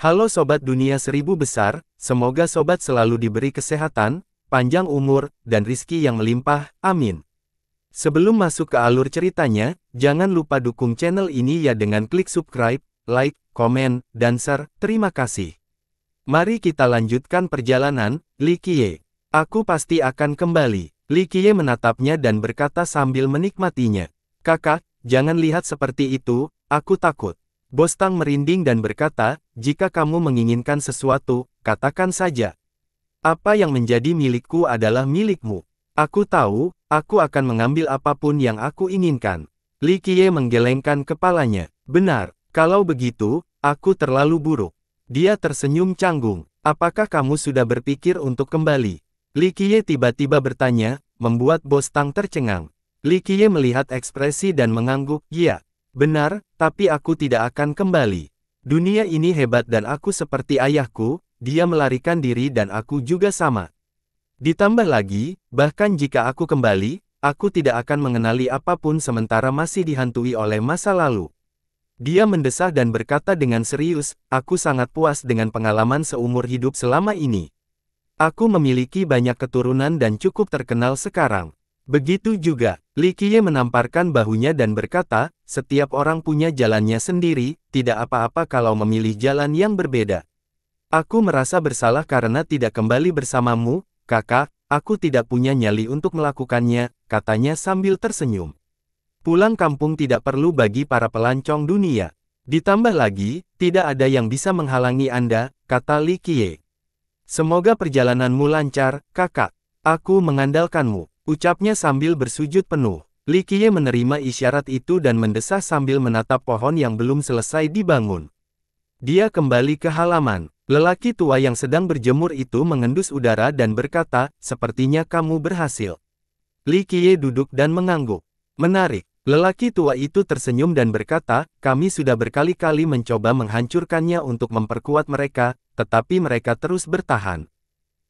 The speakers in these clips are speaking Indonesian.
Halo Sobat Dunia Seribu Besar, semoga Sobat selalu diberi kesehatan, panjang umur, dan rizki yang melimpah, amin. Sebelum masuk ke alur ceritanya, jangan lupa dukung channel ini ya dengan klik subscribe, like, komen, dan share, terima kasih. Mari kita lanjutkan perjalanan, Li Qiye. Aku pasti akan kembali. Li Qiye menatapnya dan berkata sambil menikmatinya. Kakak, jangan lihat seperti itu, aku takut. Bostang merinding dan berkata, jika kamu menginginkan sesuatu, katakan saja. Apa yang menjadi milikku adalah milikmu. Aku tahu, aku akan mengambil apa pun yang aku inginkan. Li Qiye menggelengkan kepalanya. Benar, kalau begitu, aku terlalu buruk. Dia tersenyum canggung. Apakah kamu sudah berpikir untuk kembali? Li Qiye tiba-tiba bertanya, membuat Bostang tercengang. Li Qiye melihat ekspresi dan mengangguk, iya. Benar, tapi aku tidak akan kembali. Dunia ini hebat dan aku seperti ayahku, dia melarikan diri dan aku juga sama. Ditambah lagi, bahkan jika aku kembali, aku tidak akan mengenali apa pun sementara masih dihantui oleh masa lalu. Dia mendesah dan berkata dengan serius, aku sangat puas dengan pengalaman seumur hidup selama ini. Aku memiliki banyak keturunan dan cukup terkenal sekarang. Begitu juga, Li Qiye menamparkan bahunya dan berkata, setiap orang punya jalannya sendiri, tidak apa-apa kalau memilih jalan yang berbeda. Aku merasa bersalah karena tidak kembali bersamamu, kakak, aku tidak punya nyali untuk melakukannya, katanya sambil tersenyum. Pulang kampung tidak perlu bagi para pelancong dunia. Ditambah lagi, tidak ada yang bisa menghalangi Anda, kata Li Qiye. Semoga perjalananmu lancar, kakak. Aku mengandalkanmu. Ucapnya sambil bersujud penuh. Li Qiye menerima isyarat itu dan mendesah sambil menatap pohon yang belum selesai dibangun. Dia kembali ke halaman. Lelaki tua yang sedang berjemur itu mengendus udara dan berkata, sepertinya kamu berhasil. Li Qiye duduk dan mengangguk. Menarik. Lelaki tua itu tersenyum dan berkata, kami sudah berkali-kali mencoba menghancurkannya untuk memperkuat mereka, tetapi mereka terus bertahan.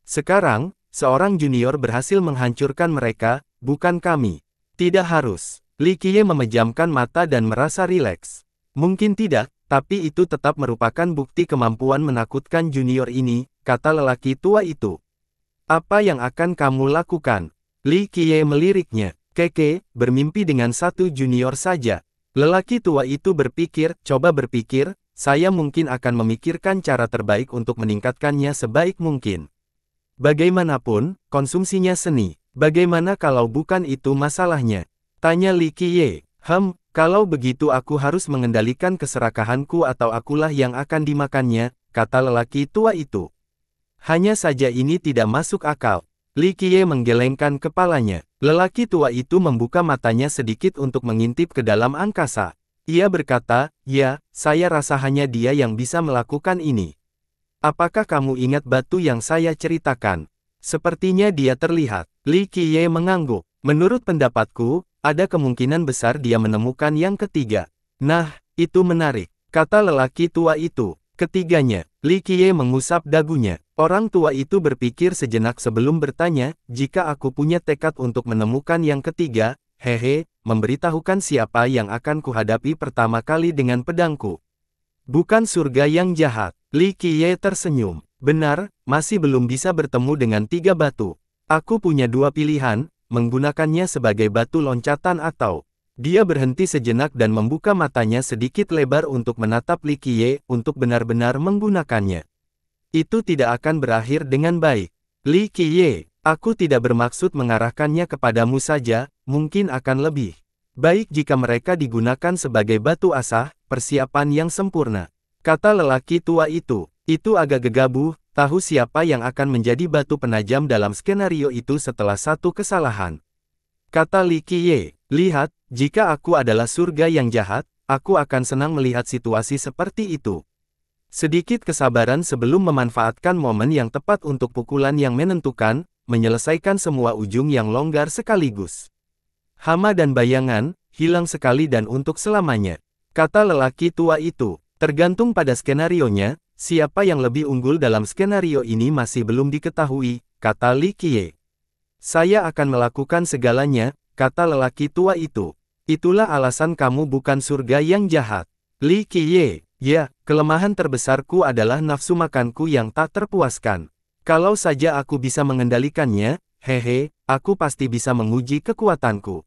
Sekarang, Seorang junior berhasil menghancurkan mereka, bukan kami. Tidak harus. Li Qiye memejamkan mata dan merasa rileks. Mungkin tidak, tapi itu tetap merupakan bukti kemampuan menakutkan junior ini, kata lelaki tua itu. Apa yang akan kamu lakukan? Li Qiye meliriknya. Keke, bermimpi dengan satu junior saja. Lelaki tua itu berpikir, coba berpikir, saya mungkin akan memikirkan cara terbaik untuk meningkatkannya sebaik mungkin. Bagaimanapun, konsumsinya seni. Bagaimana kalau bukan itu masalahnya? Tanya Li Qiye. Hem, kalau begitu aku harus mengendalikan keserakahanku atau akulah yang akan dimakannya, kata lelaki tua itu. Hanya saja ini tidak masuk akal. Li Qiye menggelengkan kepalanya. Lelaki tua itu membuka matanya sedikit untuk mengintip ke dalam angkasa. Ia berkata, ya, saya rasa hanya dia yang bisa melakukan ini. Apakah kamu ingat batu yang saya ceritakan? Sepertinya dia terlihat. Li Qiye mengangguk. Menurut pendapatku, ada kemungkinan besar dia menemukan yang ketiga. Nah, itu menarik. Kata lelaki tua itu. Ketiganya, Li Qiye mengusap dagunya. Orang tua itu berpikir sejenak sebelum bertanya, jika aku punya tekad untuk menemukan yang ketiga, hehe, memberitahukan siapa yang akan kuhadapi pertama kali dengan pedangku. Bukan surga yang jahat. Li Qiye tersenyum. Benar, masih belum bisa bertemu dengan tiga batu. Aku punya dua pilihan, menggunakannya sebagai batu loncatan atau... Dia berhenti sejenak dan membuka matanya sedikit lebar untuk menatap Li Qiye untuk benar-benar menggunakannya. Itu tidak akan berakhir dengan baik. Li Qiye, aku tidak bermaksud mengarahkannya kepadamu saja, mungkin akan lebih. Baik jika mereka digunakan sebagai batu asah, persiapan yang sempurna. Kata lelaki tua itu, itu agak gegabah, tahu siapa yang akan menjadi batu penajam dalam skenario itu setelah satu kesalahan. Kata Li Qiye, lihat, jika aku adalah surga yang jahat, aku akan senang melihat situasi seperti itu. Sedikit kesabaran sebelum memanfaatkan momen yang tepat untuk pukulan yang menentukan, menyelesaikan semua ujung yang longgar sekaligus. Hama dan bayangan, hilang sekali dan untuk selamanya. Kata lelaki tua itu, Tergantung pada skenarionya, siapa yang lebih unggul dalam skenario ini masih belum diketahui, kata Li Qiye. Saya akan melakukan segalanya, kata lelaki tua itu. Itulah alasan kamu bukan surga yang jahat. Li Qiye, Ya, kelemahan terbesarku adalah nafsu makanku yang tak terpuaskan. Kalau saja aku bisa mengendalikannya, hehe, aku pasti bisa menguji kekuatanku.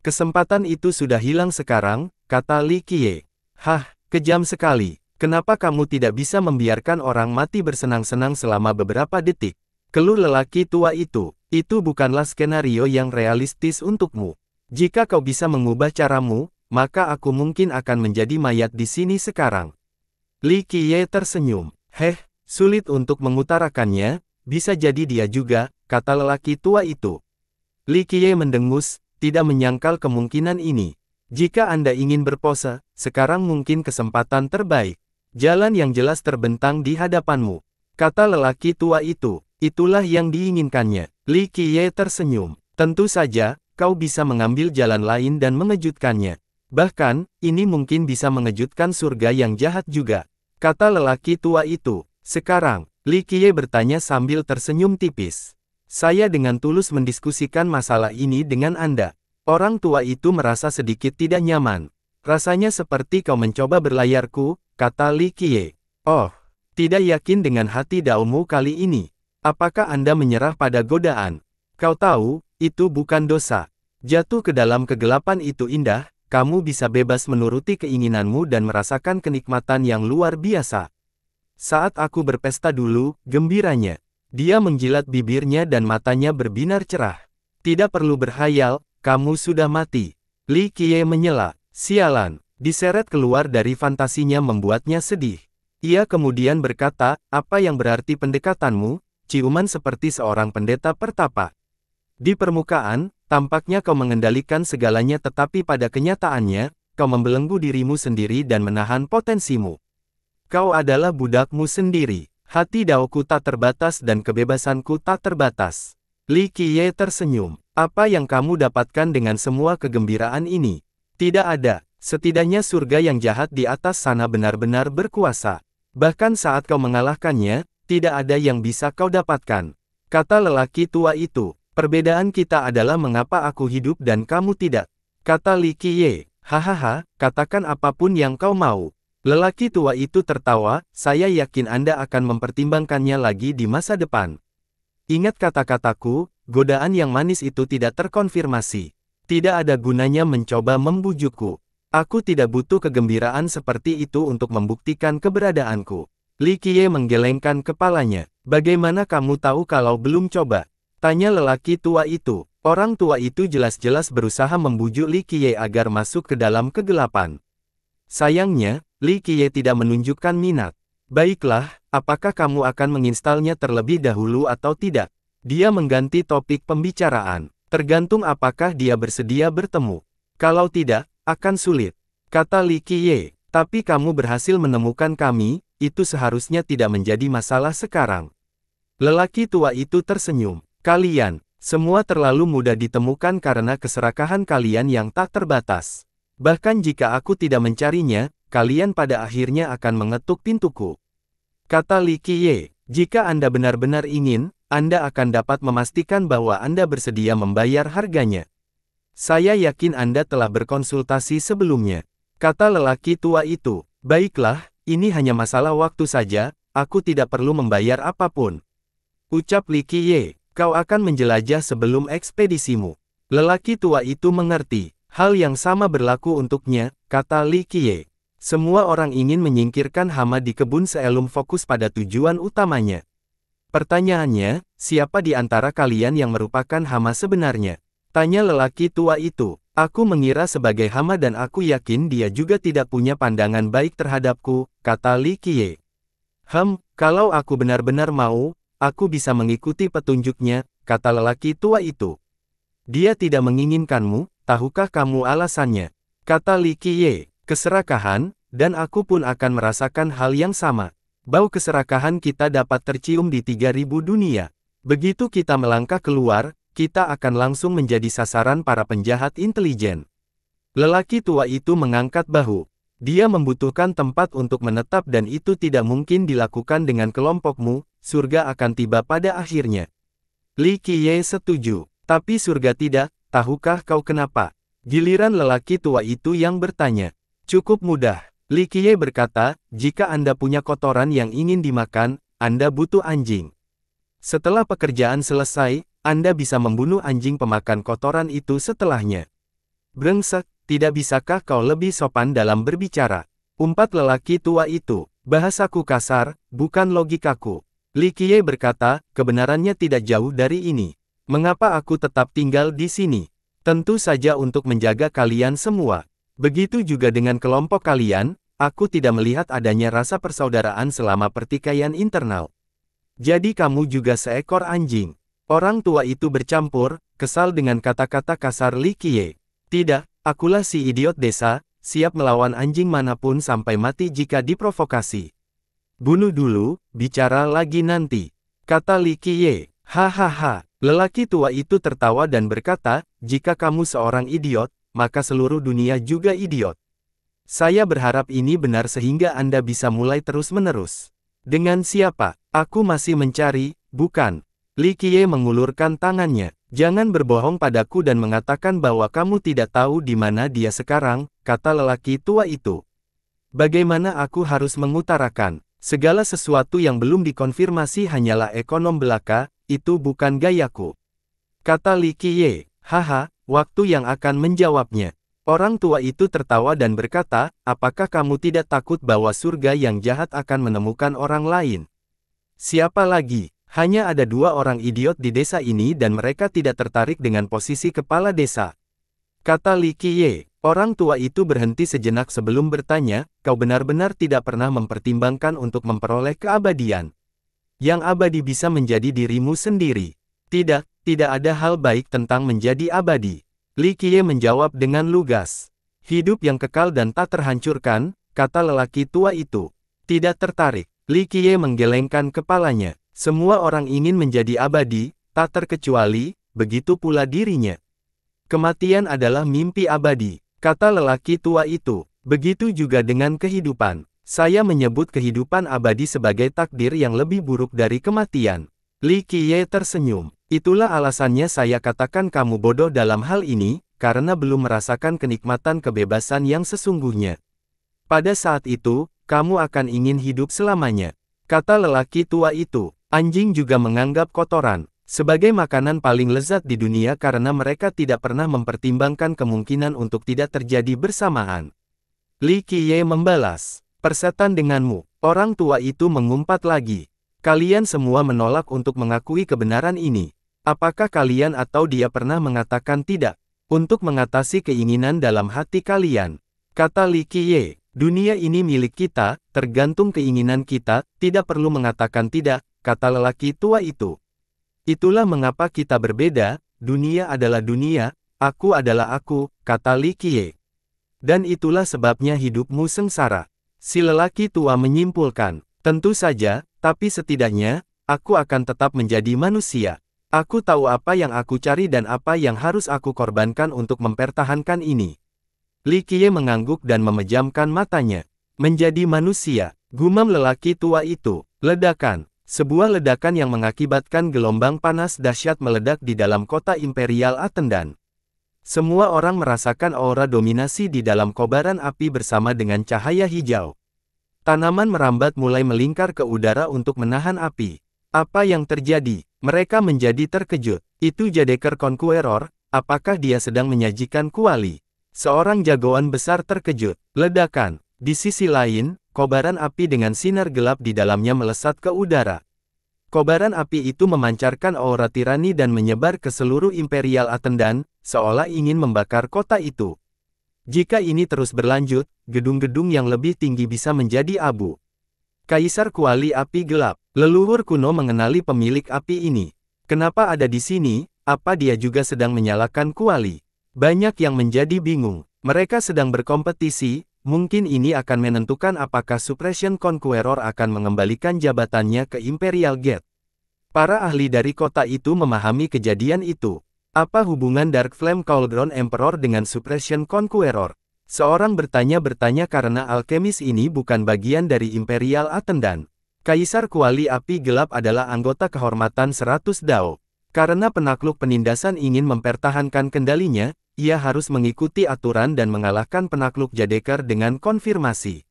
Kesempatan itu sudah hilang sekarang, kata Li Qiye. Hah, kejam sekali. Kenapa kamu tidak bisa membiarkan orang mati bersenang-senang selama beberapa detik? Keluh lelaki tua itu, itu bukanlah skenario yang realistis untukmu. Jika kau bisa mengubah caramu, maka aku mungkin akan menjadi mayat di sini sekarang. Li Qiye tersenyum. Heh, sulit untuk mengutarakannya, bisa jadi dia juga, kata lelaki tua itu. Li Qiye mendengus, tidak menyangkal kemungkinan ini. Jika Anda ingin berpose, sekarang mungkin kesempatan terbaik. Jalan yang jelas terbentang di hadapanmu. Kata lelaki tua itu, itulah yang diinginkannya. Li Qiye tersenyum. Tentu saja, kau bisa mengambil jalan lain dan mengejutkannya. Bahkan, ini mungkin bisa mengejutkan surga yang jahat juga. Kata lelaki tua itu. Sekarang, Li Qiye bertanya sambil tersenyum tipis. Saya dengan tulus mendiskusikan masalah ini dengan Anda. Orang tua itu merasa sedikit tidak nyaman. Rasanya seperti kau mencoba berlayarku, kata Li Qiye. Oh, tidak yakin dengan hati daumu kali ini. Apakah Anda menyerah pada godaan? Kau tahu, itu bukan dosa. Jatuh ke dalam kegelapan itu indah, kamu bisa bebas menuruti keinginanmu dan merasakan kenikmatan yang luar biasa. Saat aku berpesta dulu, gembiranya. Dia menjilat bibirnya dan matanya berbinar cerah. Tidak perlu berhayal, kamu sudah mati. Li Qiye menyela. Sialan, diseret keluar dari fantasinya membuatnya sedih. Ia kemudian berkata, apa yang berarti pendekatanmu, ciuman seperti seorang pendeta pertapa. Di permukaan, Tampaknya kau mengendalikan segalanya tetapi pada kenyataannya, kau membelenggu dirimu sendiri dan menahan potensimu. Kau adalah budakmu sendiri. Hati daoku tak terbatas dan kebebasanku tak terbatas. Li Qiye tersenyum. Apa yang kamu dapatkan dengan semua kegembiraan ini? Tidak ada. Setidaknya surga yang jahat di atas sana benar-benar berkuasa. Bahkan saat kau mengalahkannya, tidak ada yang bisa kau dapatkan. Kata lelaki tua itu. Perbedaan kita adalah mengapa aku hidup dan kamu tidak. Kata Li Qiye. Hahaha, katakan apa pun yang kau mau. Lelaki tua itu tertawa, saya yakin Anda akan mempertimbangkannya lagi di masa depan. Ingat kata-kataku, godaan yang manis itu tidak terkonfirmasi. Tidak ada gunanya mencoba membujukku. Aku tidak butuh kegembiraan seperti itu untuk membuktikan keberadaanku. Li Qiye menggelengkan kepalanya. Bagaimana kamu tahu kalau belum coba? Tanya lelaki tua itu. Orang tua itu jelas-jelas berusaha membujuk Li Qiye agar masuk ke dalam kegelapan. Sayangnya, Li Qiye tidak menunjukkan minat. Baiklah, apakah kamu akan menginstalnya terlebih dahulu atau tidak? Dia mengganti topik pembicaraan. Tergantung apakah dia bersedia bertemu. Kalau tidak, akan sulit. Kata Li Qiye, tapi kamu berhasil menemukan kami, itu seharusnya tidak menjadi masalah sekarang. Lelaki tua itu tersenyum. Kalian, semua terlalu mudah ditemukan karena keserakahan kalian yang tak terbatas. Bahkan jika aku tidak mencarinya, kalian pada akhirnya akan mengetuk pintuku. Kata Li Qiye, jika Anda benar-benar ingin, Anda akan dapat memastikan bahwa Anda bersedia membayar harganya. Saya yakin Anda telah berkonsultasi sebelumnya. Kata lelaki tua itu, baiklah, ini hanya masalah waktu saja, aku tidak perlu membayar apa pun. Ucap Li Qiye, Kau akan menjelajah sebelum ekspedisimu. Lelaki tua itu mengerti. Hal yang sama berlaku untuknya, kata Li Qiye. Semua orang ingin menyingkirkan hama di kebun seelum fokus pada tujuan utamanya. Pertanyaannya, siapa di antara kalian yang merupakan hama sebenarnya? Tanya lelaki tua itu. Aku mengira sebagai hama dan aku yakin dia juga tidak punya pandangan baik terhadapku, kata Li Qiye. Hem, kalau aku benar-benar mau, Aku bisa mengikuti petunjuknya, kata lelaki tua itu. Dia tidak menginginkanmu, tahukah kamu alasannya? Kata Li Qiye, keserakahan, dan aku pun akan merasakan hal yang sama. Bau keserakahan kita dapat tercium di 3000 dunia. Begitu kita melangkah keluar, kita akan langsung menjadi sasaran para penjahat intelijen. Lelaki tua itu mengangkat bahu. Dia membutuhkan tempat untuk menetap dan itu tidak mungkin dilakukan dengan kelompokmu, surga akan tiba pada akhirnya. Li Qiye setuju, tapi surga tidak, tahukah kau kenapa? Giliran lelaki tua itu yang bertanya. Cukup mudah, Li Qiye berkata, jika Anda punya kotoran yang ingin dimakan, Anda butuh anjing. Setelah pekerjaan selesai, Anda bisa membunuh anjing pemakan kotoran itu setelahnya. Brengsek, tidak bisakah kau lebih sopan dalam berbicara? Umpat lelaki tua itu, bahasaku kasar, bukan logikaku. Li Qiye berkata, kebenarannya tidak jauh dari ini. Mengapa aku tetap tinggal di sini? Tentu saja untuk menjaga kalian semua. Begitu juga dengan kelompok kalian, Aku tidak melihat adanya rasa persaudaraan selama pertikaian internal. Jadi kamu juga seekor anjing. Orang tua itu bercampur, kesal dengan kata-kata kasar Li Qiye. Tidak, akulah si idiot desa, siap melawan anjing mana pun sampai mati jika diprovokasi. Bunuh dulu, bicara lagi nanti. Kata Li Qiye. Hahaha, lelaki tua itu tertawa dan berkata, jika kamu seorang idiot, maka seluruh dunia juga idiot. Saya berharap ini benar sehingga Anda bisa mulai terus-menerus. Dengan siapa? Aku masih mencari, bukan. Li Qiye mengulurkan tangannya. Jangan berbohong padaku dan mengatakan bahwa kamu tidak tahu di mana dia sekarang, kata lelaki tua itu. Bagaimana aku harus mengutarakan? Segala sesuatu yang belum dikonfirmasi hanyalah ekonom belaka, itu bukan gayaku. Kata Li Qiye, haha, waktu yang akan menjawabnya. Orang tua itu tertawa dan berkata, apakah kamu tidak takut bahwa surga yang jahat akan menemukan orang lain? Siapa lagi? Hanya ada dua orang idiot di desa ini dan mereka tidak tertarik dengan posisi kepala desa. Kata Li Qiye, orang tua itu berhenti sejenak sebelum bertanya, kau benar-benar tidak pernah mempertimbangkan untuk memperoleh keabadian. Yang abadi bisa menjadi dirimu sendiri. Tidak, tidak ada hal baik tentang menjadi abadi. Li Qiye menjawab dengan lugas. Hidup yang kekal dan tak terhancurkan, kata lelaki tua itu. Tidak tertarik. Li Qiye menggelengkan kepalanya. Semua orang ingin menjadi abadi, tak terkecuali, begitu pula dirinya. Kematian adalah mimpi abadi, kata lelaki tua itu. Begitu juga dengan kehidupan. Saya menyebut kehidupan abadi sebagai takdir yang lebih buruk dari kematian. Li Qiye tersenyum. Itulah alasannya saya katakan kamu bodoh dalam hal ini, karena belum merasakan kenikmatan kebebasan yang sesungguhnya. Pada saat itu, kamu akan ingin hidup selamanya. Kata lelaki tua itu, anjing juga menganggap kotoran sebagai makanan paling lezat di dunia karena mereka tidak pernah mempertimbangkan kemungkinan untuk tidak terjadi bersamaan. Li Qiye membalas, persetan denganmu. Orang tua itu mengumpat lagi. Kalian semua menolak untuk mengakui kebenaran ini. Apakah kalian atau dia pernah mengatakan tidak? Untuk mengatasi keinginan dalam hati kalian. Kata Li Qiye, dunia ini milik kita, tergantung keinginan kita, tidak perlu mengatakan tidak, kata lelaki tua itu. Itulah mengapa kita berbeda, dunia adalah dunia, aku adalah aku, kata Li Qiye. Dan itulah sebabnya hidupmu sengsara. Si lelaki tua menyimpulkan, tentu saja, tapi setidaknya, aku akan tetap menjadi manusia. Aku tahu apa yang aku cari dan apa yang harus aku korbankan untuk mempertahankan ini. Li Qiye mengangguk dan memejamkan matanya. Menjadi manusia, gumam lelaki tua itu, ledakan. Sebuah ledakan yang mengakibatkan gelombang panas dahsyat meledak di dalam kota Imperial Atendan. Semua orang merasakan aura dominasi di dalam kobaran api bersama dengan cahaya hijau. Tanaman merambat mulai melingkar ke udara untuk menahan api. Apa yang terjadi? Mereka menjadi terkejut. Itu Jadeker Conqueror, apakah dia sedang menyajikan kuali? Seorang jagoan besar terkejut. Ledakan. Di sisi lain, kobaran api dengan sinar gelap di dalamnya melesat ke udara. Kobaran api itu memancarkan aura tirani dan menyebar ke seluruh Imperial Atendan, seolah ingin membakar kota itu. Jika ini terus berlanjut, gedung-gedung yang lebih tinggi bisa menjadi abu. Kaisar Kuali Api Gelap. Leluhur kuno mengenali pemilik api ini. Kenapa ada di sini? Apa dia juga sedang menyalakan kuali? Banyak yang menjadi bingung. Mereka sedang berkompetisi, mungkin ini akan menentukan apakah Suppression Conqueror akan mengembalikan jabatannya ke Imperial Gate. Para ahli dari kota itu memahami kejadian itu. Apa hubungan Dark Flame Cauldron Emperor dengan Suppression Conqueror? Seorang bertanya-bertanya karena alkemis ini bukan bagian dari Imperial Atendan. Kaisar Kuali Api Gelap adalah anggota kehormatan 100 Dao. Karena penakluk penindasan ingin mempertahankan kendalinya, ia harus mengikuti aturan dan mengalahkan penakluk Jadekar dengan konfirmasi.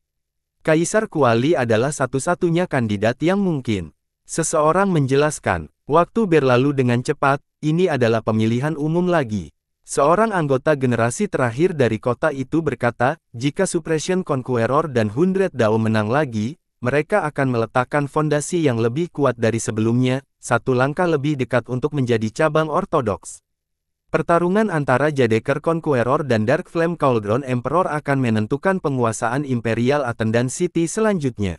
Kaisar Kuali adalah satu-satunya kandidat yang mungkin. Seseorang menjelaskan, waktu berlalu dengan cepat, ini adalah pemilihan umum lagi. Seorang anggota generasi terakhir dari kota itu berkata, jika Suppression Conqueror dan Hundred Dao menang lagi, mereka akan meletakkan fondasi yang lebih kuat dari sebelumnya, satu langkah lebih dekat untuk menjadi cabang ortodoks. Pertarungan antara Jadeker Conqueror dan Dark Flame Cauldron Emperor akan menentukan penguasaan Imperial Attendant City selanjutnya.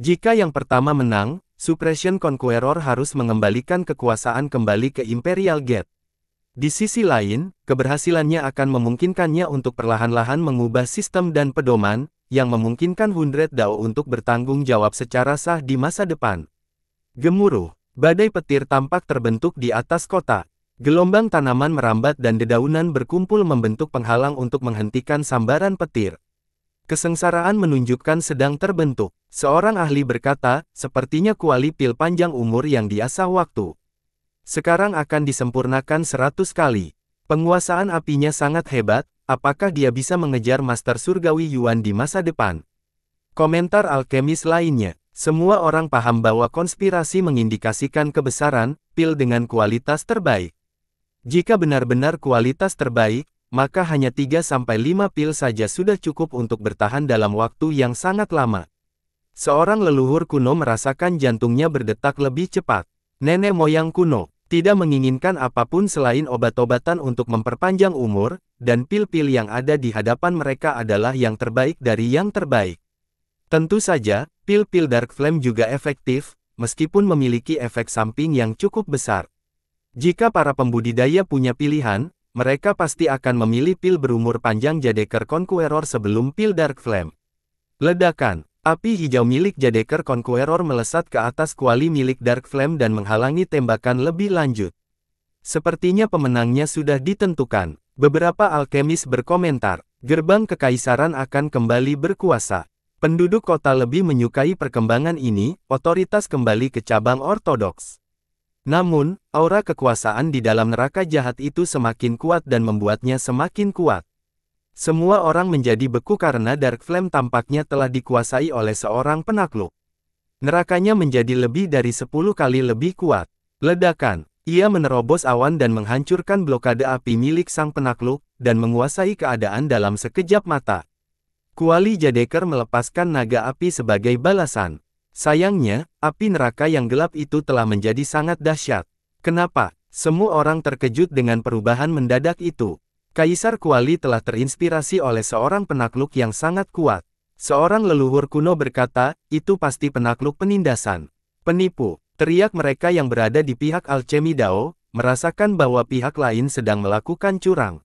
Jika yang pertama menang, Suppression Conqueror harus mengembalikan kekuasaan kembali ke Imperial Gate. Di sisi lain, keberhasilannya akan memungkinkannya untuk perlahan-lahan mengubah sistem dan pedoman, yang memungkinkan Hundred Dao untuk bertanggung jawab secara sah di masa depan. Gemuruh, badai petir tampak terbentuk di atas kota, Gelombang tanaman merambat dan dedaunan berkumpul membentuk penghalang untuk menghentikan sambaran petir. Kesengsaraan menunjukkan sedang terbentuk. Seorang ahli berkata, sepertinya kuali pil panjang umur yang diasah waktu. Sekarang akan disempurnakan seratus kali. Penguasaan apinya sangat hebat, apakah dia bisa mengejar Master Surgawi Yuan di masa depan? Komentar alkemis lainnya. Semua orang paham bahwa konspirasi mengindikasikan kebesaran, pil dengan kualitas terbaik. Jika benar-benar kualitas terbaik, maka hanya 3-5 pil saja sudah cukup untuk bertahan dalam waktu yang sangat lama. Seorang leluhur kuno merasakan jantungnya berdetak lebih cepat. Nenek moyang kuno tidak menginginkan apa pun selain obat-obatan untuk memperpanjang umur, dan pil-pil yang ada di hadapan mereka adalah yang terbaik dari yang terbaik. Tentu saja, pil-pil Dark Flame juga efektif, meskipun memiliki efek samping yang cukup besar. Jika para pembudidaya punya pilihan, mereka pasti akan memilih pil berumur panjang Jadeker Conqueror sebelum pil Dark Flame. Ledakan, api hijau milik Jadeker Conqueror melesat ke atas kuali milik Dark Flame dan menghalangi tembakan lebih lanjut. Sepertinya pemenangnya sudah ditentukan. Beberapa alkemis berkomentar, gerbang kekaisaran akan kembali berkuasa. Penduduk kota lebih menyukai perkembangan ini, otoritas kembali ke cabang ortodoks. Namun, aura kekuasaan di dalam neraka jahat itu semakin kuat dan membuatnya semakin kuat. Semua orang menjadi beku karena Dark Flame tampaknya telah dikuasai oleh seorang penakluk. Nerakanya menjadi lebih dari 10 kali lebih kuat. Ledakan, ia menerobos awan dan menghancurkan blokade api milik sang penakluk, dan menguasai keadaan dalam sekejap mata. Kuali Jadeker melepaskan naga api sebagai balasan. Sayangnya, api neraka yang gelap itu telah menjadi sangat dahsyat. Kenapa? Semua orang terkejut dengan perubahan mendadak itu. Kaisar Kuali telah terinspirasi oleh seorang penakluk yang sangat kuat. Seorang leluhur kuno berkata, itu pasti penakluk penindasan. Penipu, teriak mereka yang berada di pihak Alchemy Dao, merasakan bahwa pihak lain sedang melakukan curang.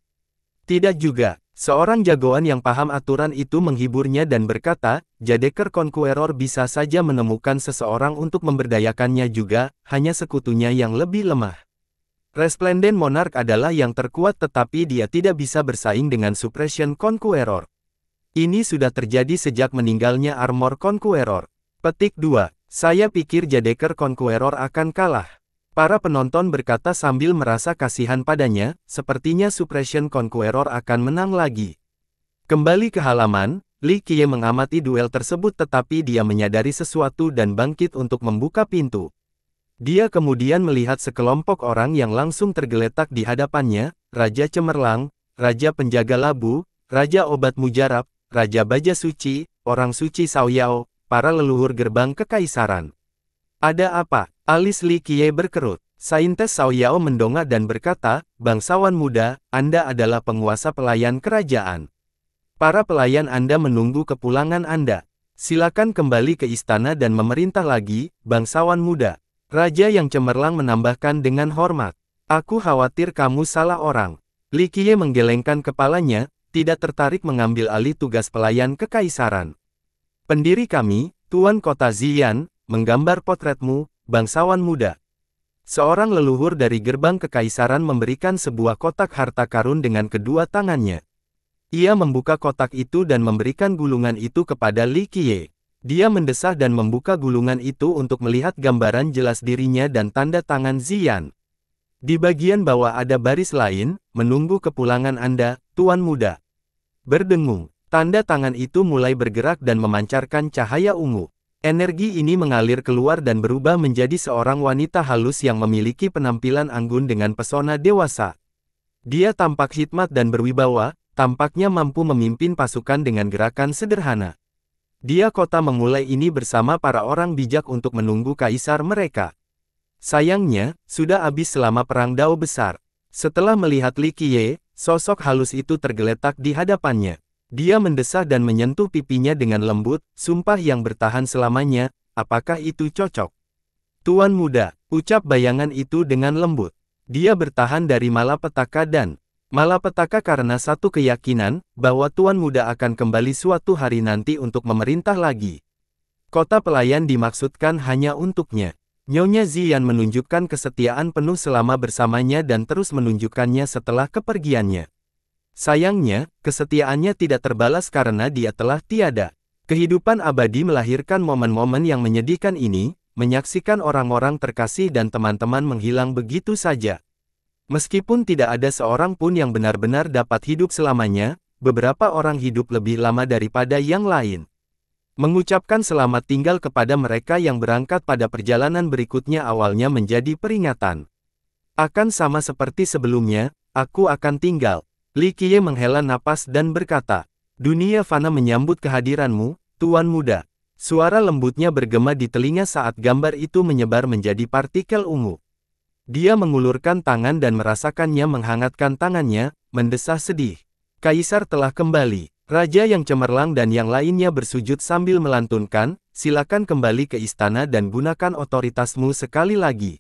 Tidak juga, Seorang jagoan yang paham aturan itu menghiburnya dan berkata, Jadeker Conqueror bisa saja menemukan seseorang untuk memberdayakannya juga, hanya sekutunya yang lebih lemah. Resplendent Monarch adalah yang terkuat tetapi dia tidak bisa bersaing dengan Suppression Conqueror. Ini sudah terjadi sejak meninggalnya Armor Conqueror. Petik 2. Saya pikir Jadeker Conqueror akan kalah. Para penonton berkata sambil merasa kasihan padanya, sepertinya Suppression Conqueror akan menang lagi. Kembali ke halaman, Li Qiye mengamati duel tersebut tetapi dia menyadari sesuatu dan bangkit untuk membuka pintu. Dia kemudian melihat sekelompok orang yang langsung tergeletak di hadapannya, Raja Cemerlang, Raja Penjaga Labu, Raja Obat Mujarab, Raja Baja Suci, Orang Suci Saoyao, para leluhur gerbang kekaisaran. Ada apa? Alis Li Qiye berkerut. Saintes Sao Yao mendongak dan berkata, Bangsawan muda, Anda adalah penguasa pelayan kerajaan. Para pelayan Anda menunggu kepulangan Anda. Silakan kembali ke istana dan memerintah lagi, bangsawan muda. Raja yang cemerlang menambahkan dengan hormat. Aku khawatir kamu salah orang. Li Qiye menggelengkan kepalanya, tidak tertarik mengambil alih tugas pelayan kekaisaran. Pendiri kami, Tuan Kota Ziyan, menggambar potretmu, bangsawan muda. Seorang leluhur dari gerbang kekaisaran memberikan sebuah kotak harta karun dengan kedua tangannya. Ia membuka kotak itu dan memberikan gulungan itu kepada Li Qiye. Dia mendesah dan membuka gulungan itu untuk melihat gambaran jelas dirinya dan tanda tangan Ziyan. Di bagian bawah ada baris lain, menunggu kepulangan Anda, Tuan Muda. Berdengung, Tanda tangan itu mulai bergerak dan memancarkan cahaya ungu. Energi ini mengalir keluar dan berubah menjadi seorang wanita halus yang memiliki penampilan anggun dengan pesona dewasa. Dia tampak hikmat dan berwibawa, tampaknya mampu memimpin pasukan dengan gerakan sederhana. Dia kota memulai ini bersama para orang bijak untuk menunggu kaisar mereka. Sayangnya, sudah habis selama perang Dao besar. Setelah melihat Li Qiye, sosok halus itu tergeletak di hadapannya. Dia mendesah dan menyentuh pipinya dengan lembut, sumpah yang bertahan selamanya, apakah itu cocok? Tuan muda, ucap bayangan itu dengan lembut. Dia bertahan dari malapetaka dan malapetaka karena satu keyakinan, bahwa Tuan muda akan kembali suatu hari nanti untuk memerintah lagi. Kota pelayan dimaksudkan hanya untuknya. Nyonya Zian menunjukkan kesetiaan penuh selama bersamanya dan terus menunjukkannya setelah kepergiannya. Sayangnya, kesetiaannya tidak terbalas karena dia telah tiada. Kehidupan abadi melahirkan momen-momen yang menyedihkan ini, menyaksikan orang-orang terkasih dan teman-teman menghilang begitu saja. Meskipun tidak ada seorang pun yang benar-benar dapat hidup selamanya, beberapa orang hidup lebih lama daripada yang lain. Mengucapkan selamat tinggal kepada mereka yang berangkat pada perjalanan berikutnya awalnya menjadi peringatan. Akan sama seperti sebelumnya, aku akan tinggal. Li Qiye menghela napas dan berkata, Dunia fana menyambut kehadiranmu, Tuan Muda. Suara lembutnya bergema di telinga saat gambar itu menyebar menjadi partikel ungu. Dia mengulurkan tangan dan merasakannya menghangatkan tangannya, mendesah sedih. Kaisar telah kembali. Raja yang cemerlang dan yang lainnya bersujud sambil melantunkan, silakan kembali ke istana dan gunakan otoritasmu sekali lagi.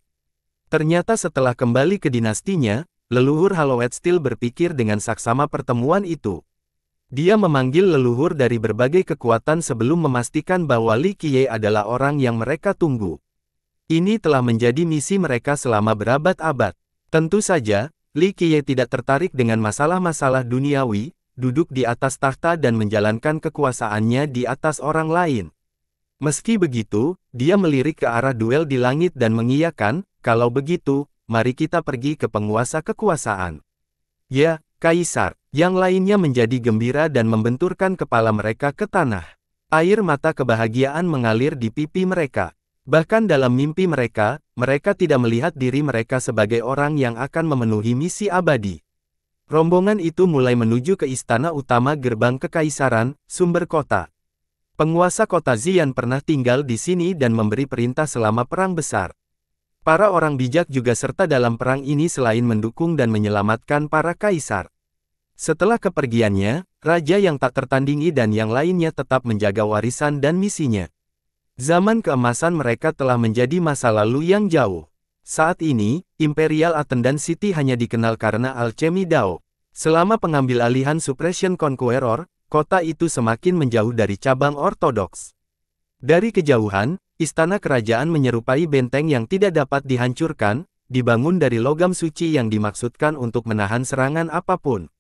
Ternyata setelah kembali ke dinastinya, Leluhur Hallowed Steel berpikir dengan saksama pertemuan itu. Dia memanggil leluhur dari berbagai kekuatan sebelum memastikan bahwa Li Qiye adalah orang yang mereka tunggu. Ini telah menjadi misi mereka selama berabad-abad. Tentu saja, Li Qiye tidak tertarik dengan masalah-masalah duniawi, duduk di atas tahta dan menjalankan kekuasaannya di atas orang lain. Meski begitu, dia melirik ke arah duel di langit dan mengiyakan, kalau begitu, mari kita pergi ke penguasa kekuasaan. Ya, Kaisar, yang lainnya menjadi gembira dan membenturkan kepala mereka ke tanah. Air mata kebahagiaan mengalir di pipi mereka. Bahkan dalam mimpi mereka, mereka tidak melihat diri mereka sebagai orang yang akan memenuhi misi abadi. Rombongan itu mulai menuju ke istana utama gerbang kekaisaran, sumber kota. Penguasa kota Zian pernah tinggal di sini dan memberi perintah selama perang besar. Para orang bijak juga serta dalam perang ini selain mendukung dan menyelamatkan para kaisar. Setelah kepergiannya, raja yang tak tertandingi dan yang lainnya tetap menjaga warisan dan misinya. Zaman keemasan mereka telah menjadi masa lalu yang jauh. Saat ini, Imperial Attendant City hanya dikenal karena alchemy Dao. Selama pengambil alihan Suppression Conqueror, kota itu semakin menjauh dari cabang ortodoks. Dari kejauhan, Istana kerajaan menyerupai benteng yang tidak dapat dihancurkan, dibangun dari logam suci yang dimaksudkan untuk menahan serangan apa pun.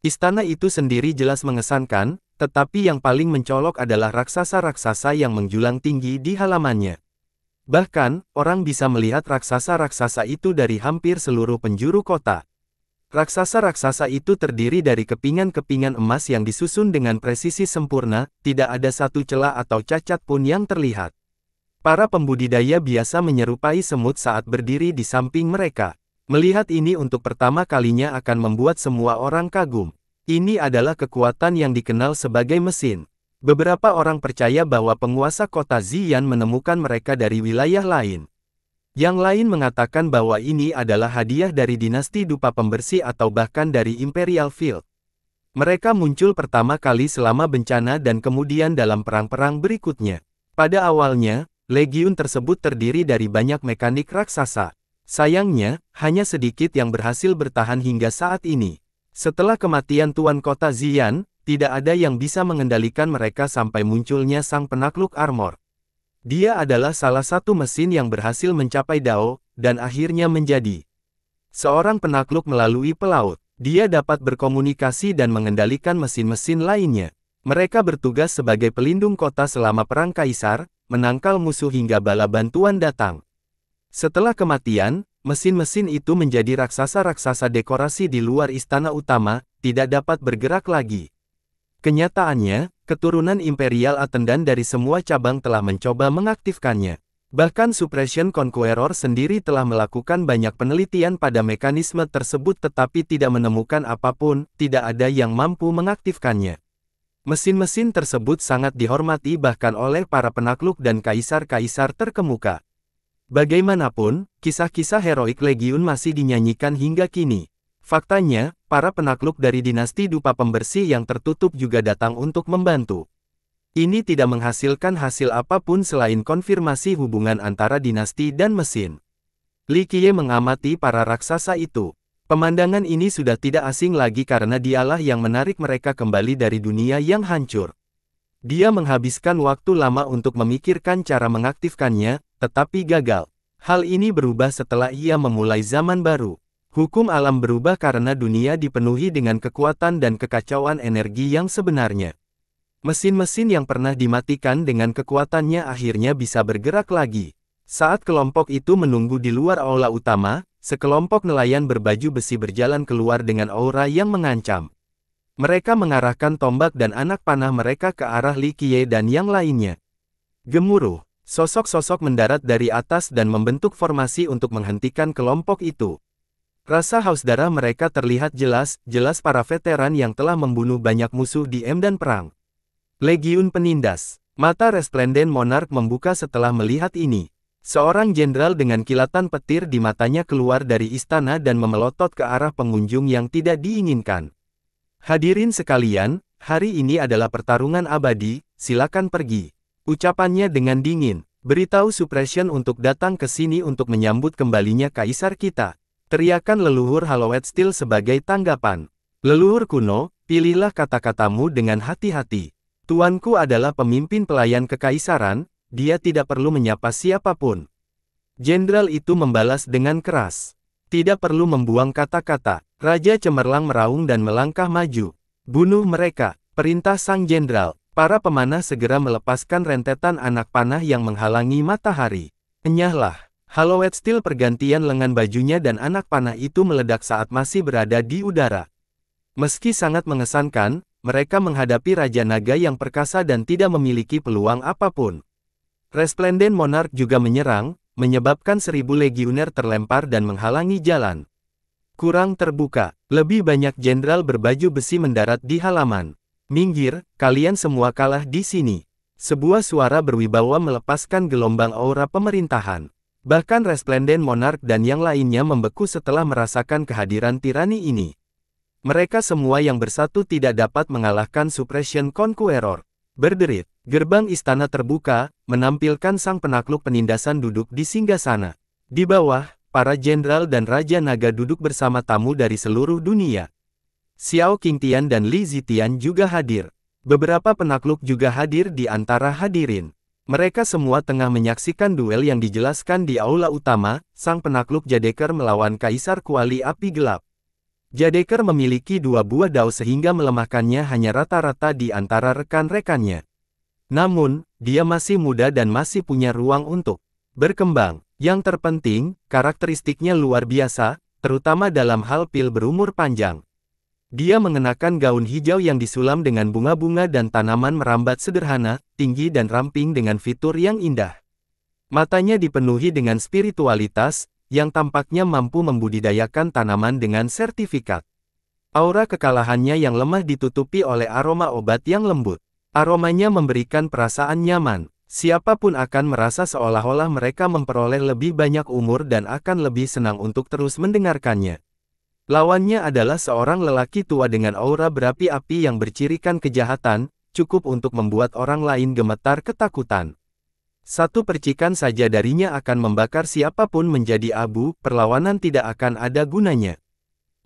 Istana itu sendiri jelas mengesankan, tetapi yang paling mencolok adalah raksasa-raksasa yang menjulang tinggi di halamannya. Bahkan, orang bisa melihat raksasa-raksasa itu dari hampir seluruh penjuru kota. Raksasa-raksasa itu terdiri dari kepingan-kepingan emas yang disusun dengan presisi sempurna, tidak ada satu celah atau cacat pun yang terlihat. Para pembudidaya biasa menyerupai semut saat berdiri di samping mereka. Melihat ini untuk pertama kalinya akan membuat semua orang kagum. Ini adalah kekuatan yang dikenal sebagai mesin. Beberapa orang percaya bahwa penguasa kota Ziyan menemukan mereka dari wilayah lain. Yang lain mengatakan bahwa ini adalah hadiah dari dinasti dupa pembersih atau bahkan dari Imperial Field. Mereka muncul pertama kali selama bencana dan kemudian dalam perang-perang berikutnya. Pada awalnya, Legiun tersebut terdiri dari banyak mekanik raksasa. Sayangnya, hanya sedikit yang berhasil bertahan hingga saat ini. Setelah kematian Tuan Kota Zian, tidak ada yang bisa mengendalikan mereka sampai munculnya sang penakluk armor. Dia adalah salah satu mesin yang berhasil mencapai Dao, dan akhirnya menjadi seorang penakluk melalui pelaut. Dia dapat berkomunikasi dan mengendalikan mesin-mesin lainnya. Mereka bertugas sebagai pelindung kota selama Perang Kaisar, menangkal musuh hingga bala bantuan datang. Setelah kematian, mesin-mesin itu menjadi raksasa-raksasa dekorasi di luar istana utama, tidak dapat bergerak lagi. Kenyataannya, keturunan Imperial Atendan dari semua cabang telah mencoba mengaktifkannya. Bahkan Suppression Conqueror sendiri telah melakukan banyak penelitian pada mekanisme tersebut tetapi tidak menemukan apa pun, tidak ada yang mampu mengaktifkannya. Mesin-mesin tersebut sangat dihormati bahkan oleh para penakluk dan kaisar-kaisar terkemuka. Bagaimanapun, kisah-kisah heroik Legiun masih dinyanyikan hingga kini. Faktanya, para penakluk dari dinasti dupa pembersih yang tertutup juga datang untuk membantu. Ini tidak menghasilkan hasil apa pun selain konfirmasi hubungan antara dinasti dan mesin. Li Qiye mengamati para raksasa itu. Pemandangan ini sudah tidak asing lagi karena dialah yang menarik mereka kembali dari dunia yang hancur. Dia menghabiskan waktu lama untuk memikirkan cara mengaktifkannya, tetapi gagal. Hal ini berubah setelah ia memulai zaman baru. Hukum alam berubah karena dunia dipenuhi dengan kekuatan dan kekacauan energi yang sebenarnya. Mesin-mesin yang pernah dimatikan dengan kekuatannya akhirnya bisa bergerak lagi. Saat kelompok itu menunggu di luar aula utama, Sekelompok nelayan berbaju besi berjalan keluar dengan aura yang mengancam. Mereka mengarahkan tombak dan anak panah mereka ke arah Li Qiye dan yang lainnya. Gemuruh, sosok-sosok mendarat dari atas dan membentuk formasi untuk menghentikan kelompok itu. Rasa haus darah mereka terlihat jelas, jelas para veteran yang telah membunuh banyak musuh di Emdan Perang. Legiun Penindas, mata resplenden Monark membuka setelah melihat ini. Seorang jenderal dengan kilatan petir di matanya keluar dari istana dan memelotot ke arah pengunjung yang tidak diinginkan. Hadirin sekalian, hari ini adalah pertarungan abadi, silakan pergi. Ucapannya dengan dingin, beritahu Suppression untuk datang ke sini untuk menyambut kembalinya kaisar kita. Teriakan leluhur Hallowed Steel sebagai tanggapan. Leluhur kuno, pilihlah kata-katamu dengan hati-hati. Tuanku adalah pemimpin pelayan kekaisaran, dia tidak perlu menyapa siapa pun. Jenderal itu membalas dengan keras. Tidak perlu membuang kata-kata. Raja cemerlang meraung dan melangkah maju. Bunuh mereka, perintah sang jenderal. Para pemanah segera melepaskan rentetan anak panah yang menghalangi matahari. Enyahlah. Hallowed Steel pergantian lengan bajunya dan anak panah itu meledak saat masih berada di udara. Meski sangat mengesankan, mereka menghadapi Raja Naga yang perkasa dan tidak memiliki peluang apa pun. Resplendent Monarch juga menyerang, menyebabkan seribu legioner terlempar dan menghalangi jalan. Kurang terbuka, lebih banyak jenderal berbaju besi mendarat di halaman. Minggir, kalian semua kalah di sini. Sebuah suara berwibawa melepaskan gelombang aura pemerintahan. Bahkan Resplendent Monarch dan yang lainnya membeku setelah merasakan kehadiran tirani ini. Mereka semua yang bersatu tidak dapat mengalahkan Suppression Conqueror. Berderit, gerbang istana terbuka, menampilkan sang penakluk penindasan duduk di singgasana. Di bawah, para jenderal dan Raja Naga duduk bersama tamu dari seluruh dunia. Xiao Qingtian dan Li Zitian juga hadir. Beberapa penakluk juga hadir di antara hadirin. Mereka semua tengah menyaksikan duel yang dijelaskan di aula utama, sang penakluk Jadeker melawan Kaisar Kuali Api Gelap. Jadeker memiliki dua buah dao sehingga melemahkannya hanya rata-rata di antara rekan-rekannya. Namun, dia masih muda dan masih punya ruang untuk berkembang. Yang terpenting, karakteristiknya luar biasa, terutama dalam hal pil berumur panjang. Dia mengenakan gaun hijau yang disulam dengan bunga-bunga dan tanaman merambat sederhana, tinggi dan ramping dengan fitur yang indah. Matanya dipenuhi dengan spiritualitas, yang tampaknya mampu membudidayakan tanaman dengan sertifikat. Aura kekalahannya yang lemah ditutupi oleh aroma obat yang lembut. Aromanya memberikan perasaan nyaman. Siapa pun akan merasa seolah-olah mereka memperoleh lebih banyak umur dan akan lebih senang untuk terus mendengarkannya. Lawannya adalah seorang lelaki tua dengan aura berapi-api yang bercirikan kejahatan, cukup untuk membuat orang lain gemetar ketakutan. Satu percikan saja darinya akan membakar siapa pun menjadi abu, perlawanan tidak akan ada gunanya.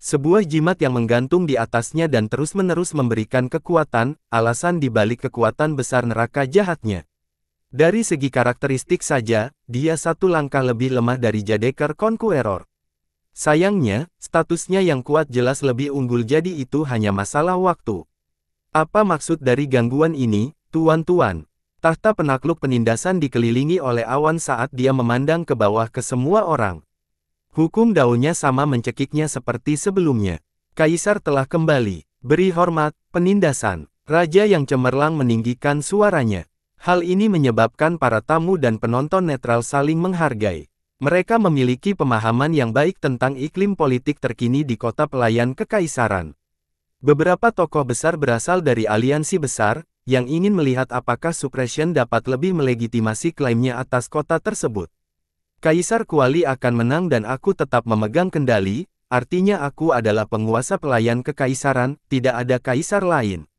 Sebuah jimat yang menggantung di atasnya dan terus-menerus memberikan kekuatan, alasan di balik kekuatan besar neraka jahatnya. Dari segi karakteristik saja, dia satu langkah lebih lemah dari Jadeker Conqueror. Sayangnya, statusnya yang kuat jelas lebih unggul jadi itu hanya masalah waktu. Apa maksud dari gangguan ini, tuan-tuan? Tahta penakluk penindasan dikelilingi oleh awan saat dia memandang ke bawah ke semua orang. Hukum daunnya sama mencekiknya seperti sebelumnya. Kaisar telah kembali. Beri hormat, penindasan. Raja yang cemerlang meninggikan suaranya. Hal ini menyebabkan para tamu dan penonton netral saling menghargai. Mereka memiliki pemahaman yang baik tentang iklim politik terkini di kota pelayan kekaisaran. Beberapa tokoh besar berasal dari aliansi besar, yang ingin melihat apakah Suppression dapat lebih melegitimasi klaimnya atas kota tersebut. Kaisar Kuali akan menang dan aku tetap memegang kendali, artinya aku adalah penguasa pelayan kekaisaran, tidak ada kaisar lain.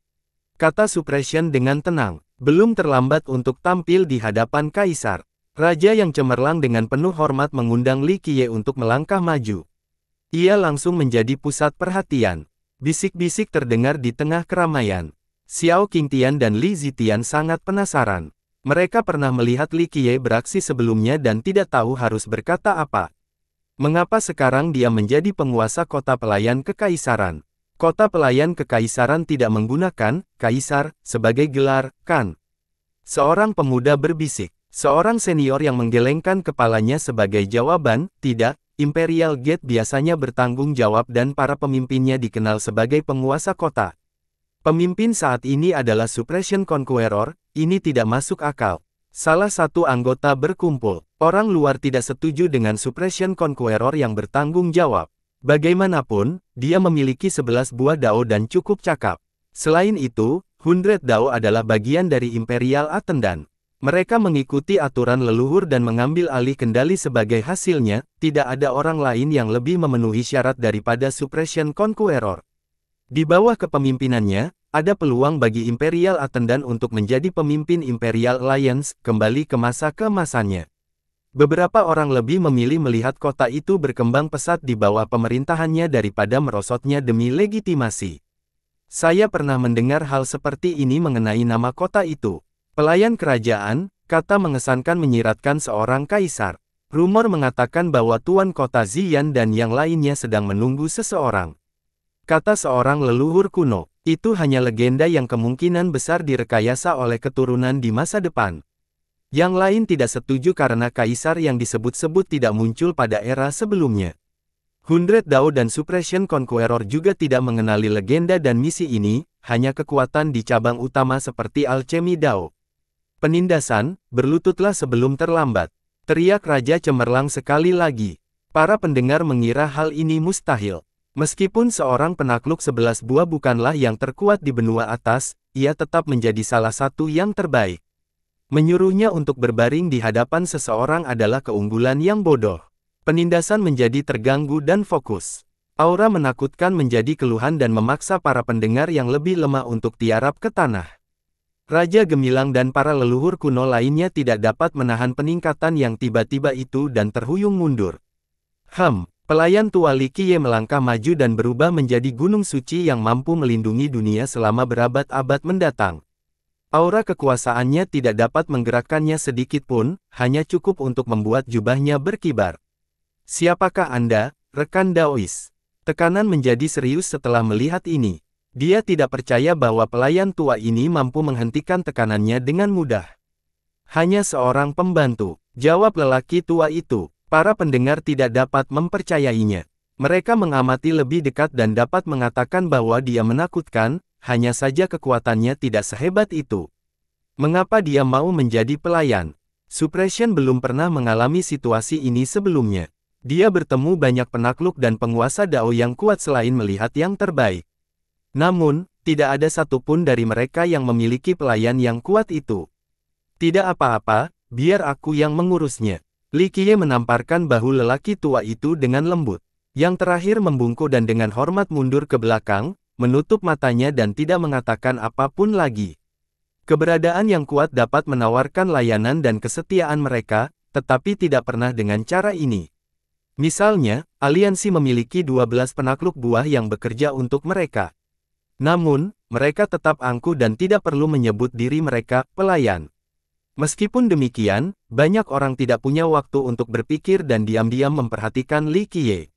Kata Suppression dengan tenang, belum terlambat untuk tampil di hadapan kaisar. Raja yang cemerlang dengan penuh hormat mengundang Li Qiye untuk melangkah maju. Ia langsung menjadi pusat perhatian. Bisik-bisik terdengar di tengah keramaian. Xiao Qingtian dan Li Zitian sangat penasaran. Mereka pernah melihat Li Qiye beraksi sebelumnya dan tidak tahu harus berkata apa. Mengapa sekarang dia menjadi penguasa kota pelayan kekaisaran? Kota pelayan kekaisaran tidak menggunakan kaisar sebagai gelar, kan? Seorang pemuda berbisik. Seorang senior yang menggelengkan kepalanya sebagai jawaban, tidak, Imperial Gate biasanya bertanggung jawab dan para pemimpinnya dikenal sebagai penguasa kota. Pemimpin saat ini adalah Suppression Conqueror, ini tidak masuk akal. Salah satu anggota berkumpul. Orang luar tidak setuju dengan Suppression Conqueror yang bertanggung jawab. Bagaimanapun, dia memiliki 11 buah dao dan cukup cakap. Selain itu, Hundred Dao adalah bagian dari Imperial Attendant. Mereka mengikuti aturan leluhur dan mengambil alih kendali sebagai hasilnya, tidak ada orang lain yang lebih memenuhi syarat daripada Suppression Conqueror. Di bawah kepemimpinannya, ada peluang bagi Imperial Attendant untuk menjadi pemimpin Imperial Alliance kembali ke masa kemasannya. Beberapa orang lebih memilih melihat kota itu berkembang pesat di bawah pemerintahannya daripada merosotnya demi legitimasi. Saya pernah mendengar hal seperti ini mengenai nama kota itu. Pelayan kerajaan, kata mengesankan menyiratkan seorang kaisar. Rumor mengatakan bahwa tuan kota Ziyan dan yang lainnya sedang menunggu seseorang. Kata seorang leluhur kuno, itu hanya legenda yang kemungkinan besar direkayasa oleh keturunan di masa depan. Yang lain tidak setuju karena kaisar yang disebut-sebut tidak muncul pada era sebelumnya. Hundred Dao dan Suppression Conqueror juga tidak mengenali legenda dan misi ini, hanya kekuatan di cabang utama seperti Alchemy Dao. Penindasan, berlututlah sebelum terlambat. Teriak Raja Cemerlang sekali lagi. Para pendengar mengira hal ini mustahil. Meskipun seorang penakluk sebelas buah bukanlah yang terkuat di benua atas, ia tetap menjadi salah satu yang terbaik. Menyuruhnya untuk berbaring di hadapan seseorang adalah keunggulan yang bodoh. Penindasan menjadi terganggu dan fokus. Aura menakutkan menjadi keluhan dan memaksa para pendengar yang lebih lemah untuk tiarap ke tanah. Raja Gemilang dan para leluhur kuno lainnya tidak dapat menahan peningkatan yang tiba-tiba itu dan terhuyung mundur. Hem, Pelayan tua Li Qiye melangkah maju dan berubah menjadi gunung suci yang mampu melindungi dunia selama berabad-abad mendatang. Aura kekuasaannya tidak dapat menggerakkannya sedikit pun, hanya cukup untuk membuat jubahnya berkibar. Siapakah Anda, rekan Daois? Tekanan menjadi serius setelah melihat ini. Dia tidak percaya bahwa pelayan tua ini mampu menghentikan tekanannya dengan mudah. Hanya seorang pembantu, jawab lelaki tua itu. Para pendengar tidak dapat mempercayainya. Mereka mengamati lebih dekat dan dapat mengatakan bahwa dia menakutkan, hanya saja kekuatannya tidak sehebat itu. Mengapa dia mau menjadi pelayan? Suppression belum pernah mengalami situasi ini sebelumnya. Dia bertemu banyak penakluk dan penguasa Dao yang kuat selain melihat yang terbaik. Namun, tidak ada satupun dari mereka yang memiliki pelayan yang kuat itu. Tidak apa-apa, biar aku yang mengurusnya. Li Qiye menamparkan bahu lelaki tua itu dengan lembut. Yang terakhir membungkuk dan dengan hormat mundur ke belakang, menutup matanya dan tidak mengatakan apa pun lagi. Keberadaan yang kuat dapat menawarkan layanan dan kesetiaan mereka, tetapi tidak pernah dengan cara ini. Misalnya, aliansi memiliki 12 penakluk buah yang bekerja untuk mereka. Namun, mereka tetap angkuh dan tidak perlu menyebut diri mereka pelayan. Meskipun demikian, banyak orang tidak punya waktu untuk berpikir dan diam-diam memperhatikan Li Qiye.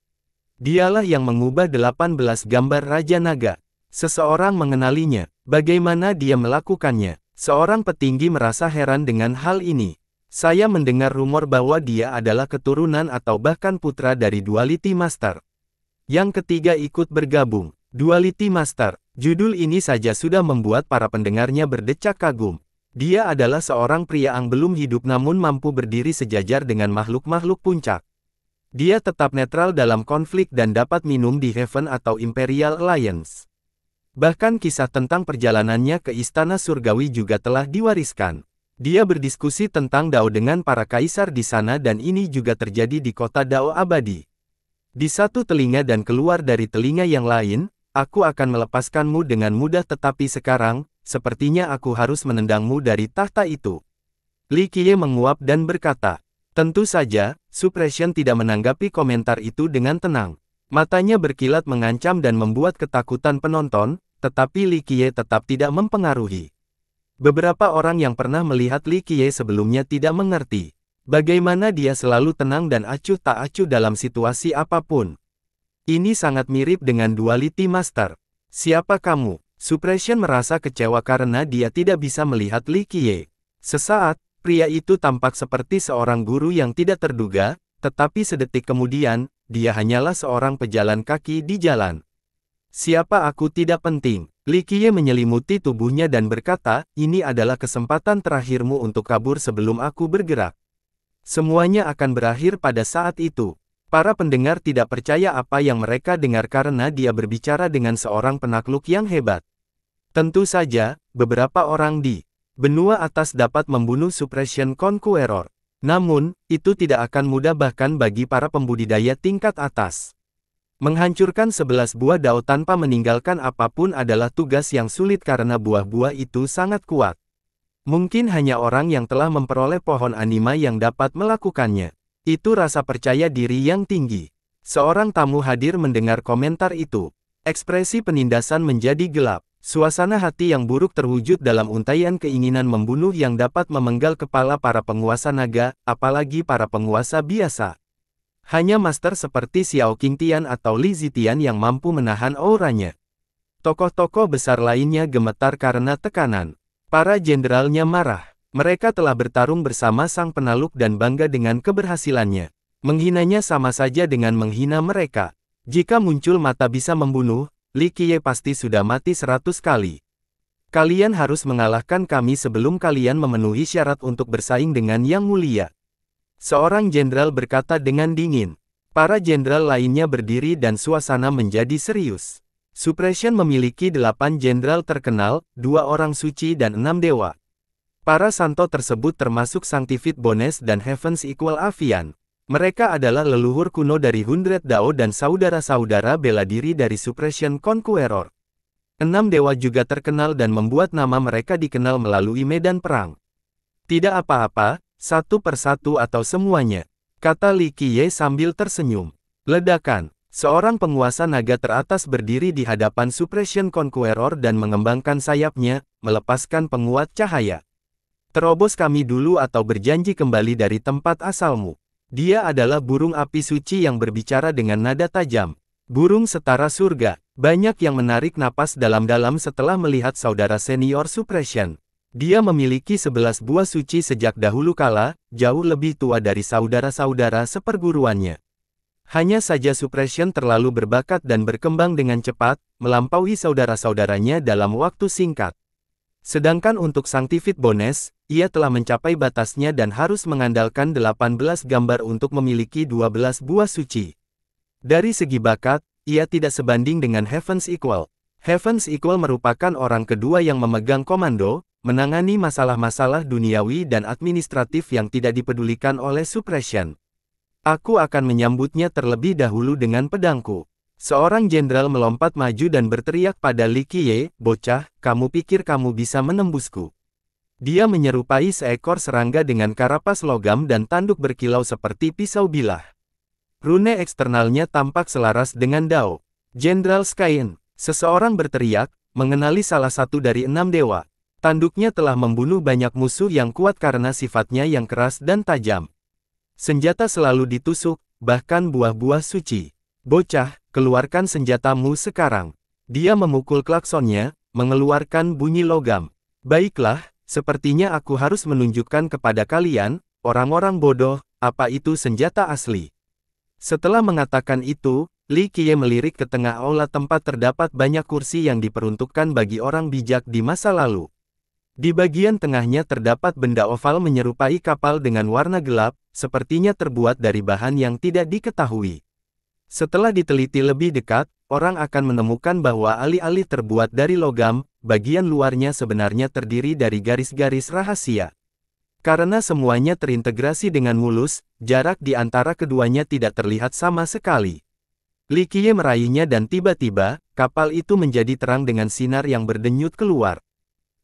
Dialah yang mengubah 18 gambar Raja Naga. Seseorang mengenalinya. Bagaimana dia melakukannya? Seorang petinggi merasa heran dengan hal ini. Saya mendengar rumor bahwa dia adalah keturunan atau bahkan putra dari Duality Master. Yang ketiga ikut bergabung. Duality Master. Judul ini saja sudah membuat para pendengarnya berdecak kagum. Dia adalah seorang pria yang belum hidup namun mampu berdiri sejajar dengan makhluk-makhluk puncak. Dia tetap netral dalam konflik dan dapat minum di Heaven atau Imperial Alliance. Bahkan kisah tentang perjalanannya ke Istana Surgawi juga telah diwariskan. Dia berdiskusi tentang Dao dengan para kaisar di sana dan ini juga terjadi di kota Dao abadi. Di satu telinga dan keluar dari telinga yang lain, aku akan melepaskanmu dengan mudah tetapi sekarang, sepertinya aku harus menendangmu dari tahta itu. Li Qiye menguap dan berkata, Tentu saja, Suppression tidak menanggapi komentar itu dengan tenang. Matanya berkilat mengancam dan membuat ketakutan penonton, tetapi Li Qiye tetap tidak mempengaruhi. Beberapa orang yang pernah melihat Li Qiye sebelumnya tidak mengerti bagaimana dia selalu tenang dan acuh tak acuh dalam situasi apa pun. Ini sangat mirip dengan Duality Master. Siapa kamu? Suppression merasa kecewa karena dia tidak bisa melihat Li Qiye. Sesaat, Pria itu tampak seperti seorang guru yang tidak terduga, tetapi sedetik kemudian, dia hanyalah seorang pejalan kaki di jalan. Siapa aku tidak penting. Li Qiye menyelimuti tubuhnya dan berkata, ini adalah kesempatan terakhirmu untuk kabur sebelum aku bergerak. Semuanya akan berakhir pada saat itu. Para pendengar tidak percaya apa yang mereka dengar karena dia berbicara dengan seorang penakluk yang hebat. Tentu saja, beberapa orang di benua atas dapat membunuh Suppression Conqueror. Namun, itu tidak akan mudah bahkan bagi para pembudidaya tingkat atas. Menghancurkan sebelas buah dao tanpa meninggalkan apa pun adalah tugas yang sulit karena buah-buah itu sangat kuat. Mungkin hanya orang yang telah memperoleh pohon anima yang dapat melakukannya. Itu rasa percaya diri yang tinggi. Seorang tamu hadir mendengar komentar itu. Ekspresi penindasan menjadi gelap. Suasana hati yang buruk terwujud dalam untaian keinginan membunuh yang dapat memenggal kepala para penguasa naga, apalagi para penguasa biasa. Hanya master seperti Xiao Qingtian atau Li Zitian yang mampu menahan auranya. Tokoh-tokoh besar lainnya gemetar karena tekanan. Para jenderalnya marah. Mereka telah bertarung bersama sang penaluk dan bangga dengan keberhasilannya. Menghinanya sama saja dengan menghina mereka. Jika muncul mata bisa membunuh, Li Qiye pasti sudah mati seratus kali. Kalian harus mengalahkan kami sebelum kalian memenuhi syarat untuk bersaing dengan Yang Mulia. Seorang jenderal berkata dengan dingin. Para jenderal lainnya berdiri dan suasana menjadi serius. Suppression memiliki delapan jenderal terkenal, dua orang suci dan enam dewa. Para santo tersebut termasuk Sanctified Bones dan Heaven's Equal Avian. Mereka adalah leluhur kuno dari Hundred Dao dan saudara-saudara bela diri dari Suppression Conqueror. Enam dewa juga terkenal dan membuat nama mereka dikenal melalui medan perang. Tidak apa-apa, satu persatu atau semuanya, kata Li Qiye sambil tersenyum. Ledakan, seorang penguasa naga teratas berdiri di hadapan Suppression Conqueror dan mengembangkan sayapnya, melepaskan penguat cahaya. Terobos kami dulu atau berjanji kembali dari tempat asalmu. Dia adalah burung api suci yang berbicara dengan nada tajam. Burung setara surga. Banyak yang menarik napas dalam-dalam setelah melihat saudara senior Suppression. Dia memiliki sebelas buah suci sejak dahulu kala, jauh lebih tua dari saudara-saudara seperguruannya. Hanya saja Suppression terlalu berbakat dan berkembang dengan cepat, melampaui saudara-saudaranya dalam waktu singkat. Sedangkan untuk Sanctified Bones, ia telah mencapai batasnya dan harus mengandalkan 18 gambar untuk memiliki 12 buah suci. Dari segi bakat, ia tidak sebanding dengan Heaven's Equal. Heaven's Equal merupakan orang kedua yang memegang komando, menangani masalah-masalah duniawi dan administratif yang tidak dipedulikan oleh Suppression. Aku akan menyambutnya terlebih dahulu dengan pedangku. Seorang jenderal melompat maju dan berteriak pada Li Qiye, bocah, kamu pikir kamu bisa menembusku. Dia menyerupai seekor serangga dengan karapas logam dan tanduk berkilau seperti pisau bilah. Rune eksternalnya tampak selaras dengan Dao. Jenderal Skyen, seseorang berteriak, mengenali salah satu dari enam dewa. Tanduknya telah membunuh banyak musuh yang kuat karena sifatnya yang keras dan tajam. Senjata selalu ditusuk, bahkan buah-buah suci. Bocah, keluarkan senjatamu sekarang. Dia memukul klaksonnya, mengeluarkan bunyi logam. Baiklah, sepertinya aku harus menunjukkan kepada kalian, orang-orang bodoh, apa itu senjata asli. Setelah mengatakan itu, Li Qiye melirik ke tengah aula tempat terdapat banyak kursi yang diperuntukkan bagi orang bijak di masa lalu. Di bagian tengahnya terdapat benda oval menyerupai kapal dengan warna gelap, sepertinya terbuat dari bahan yang tidak diketahui. Setelah diteliti lebih dekat, orang akan menemukan bahwa alih-alih terbuat dari logam, bagian luarnya sebenarnya terdiri dari garis-garis rahasia. Karena semuanya terintegrasi dengan mulus, jarak di antara keduanya tidak terlihat sama sekali. Li Qiye meraihnya dan tiba-tiba, kapal itu menjadi terang dengan sinar yang berdenyut keluar.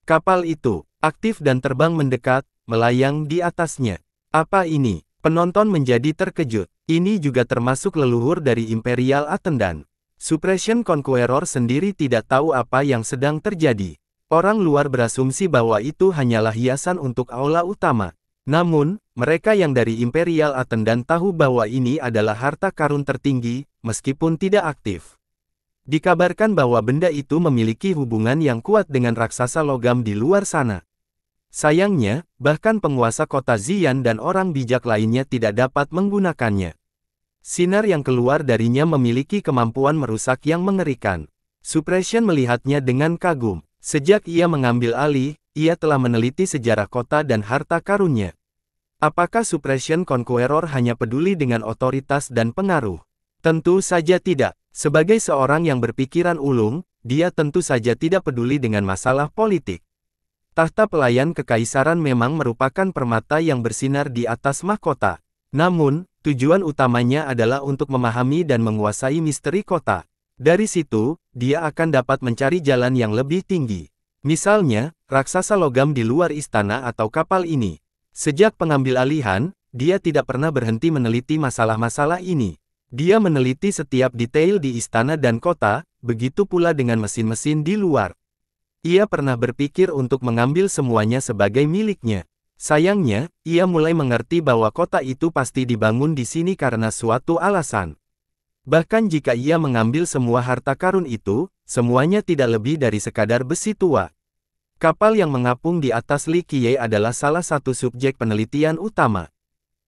Kapal itu, aktif dan terbang mendekat, melayang di atasnya. Apa ini? Penonton menjadi terkejut. Ini juga termasuk leluhur dari Imperial Attendant. Suppression Conqueror sendiri tidak tahu apa yang sedang terjadi. Orang luar berasumsi bahwa itu hanyalah hiasan untuk aula utama. Namun, mereka yang dari Imperial Attendant tahu bahwa ini adalah harta karun tertinggi, meskipun tidak aktif. Dikabarkan bahwa benda itu memiliki hubungan yang kuat dengan raksasa logam di luar sana. Sayangnya, bahkan penguasa kota Zian dan orang bijak lainnya tidak dapat menggunakannya. Sinar yang keluar darinya memiliki kemampuan merusak yang mengerikan. Suppression melihatnya dengan kagum. Sejak ia mengambil alih, ia telah meneliti sejarah kota dan harta karunnya. Apakah Suppression Conqueror hanya peduli dengan otoritas dan pengaruh? Tentu saja tidak. Sebagai seorang yang berpikiran ulung, dia tentu saja tidak peduli dengan masalah politik. Tahta pelayan kekaisaran memang merupakan permata yang bersinar di atas mahkota. Namun, tujuan utamanya adalah untuk memahami dan menguasai misteri kota. Dari situ, dia akan dapat mencari jalan yang lebih tinggi. Misalnya, raksasa logam di luar istana atau kapal ini. Sejak pengambil alihan, dia tidak pernah berhenti meneliti masalah-masalah ini. Dia meneliti setiap detail di istana dan kota, begitu pula dengan mesin-mesin di luar. Ia pernah berpikir untuk mengambil semuanya sebagai miliknya. Sayangnya, ia mulai mengerti bahwa kota itu pasti dibangun di sini karena suatu alasan. Bahkan jika ia mengambil semua harta karun itu, semuanya tidak lebih dari sekadar besi tua. Kapal yang mengapung di atas Li Qiye adalah salah satu subjek penelitian utama.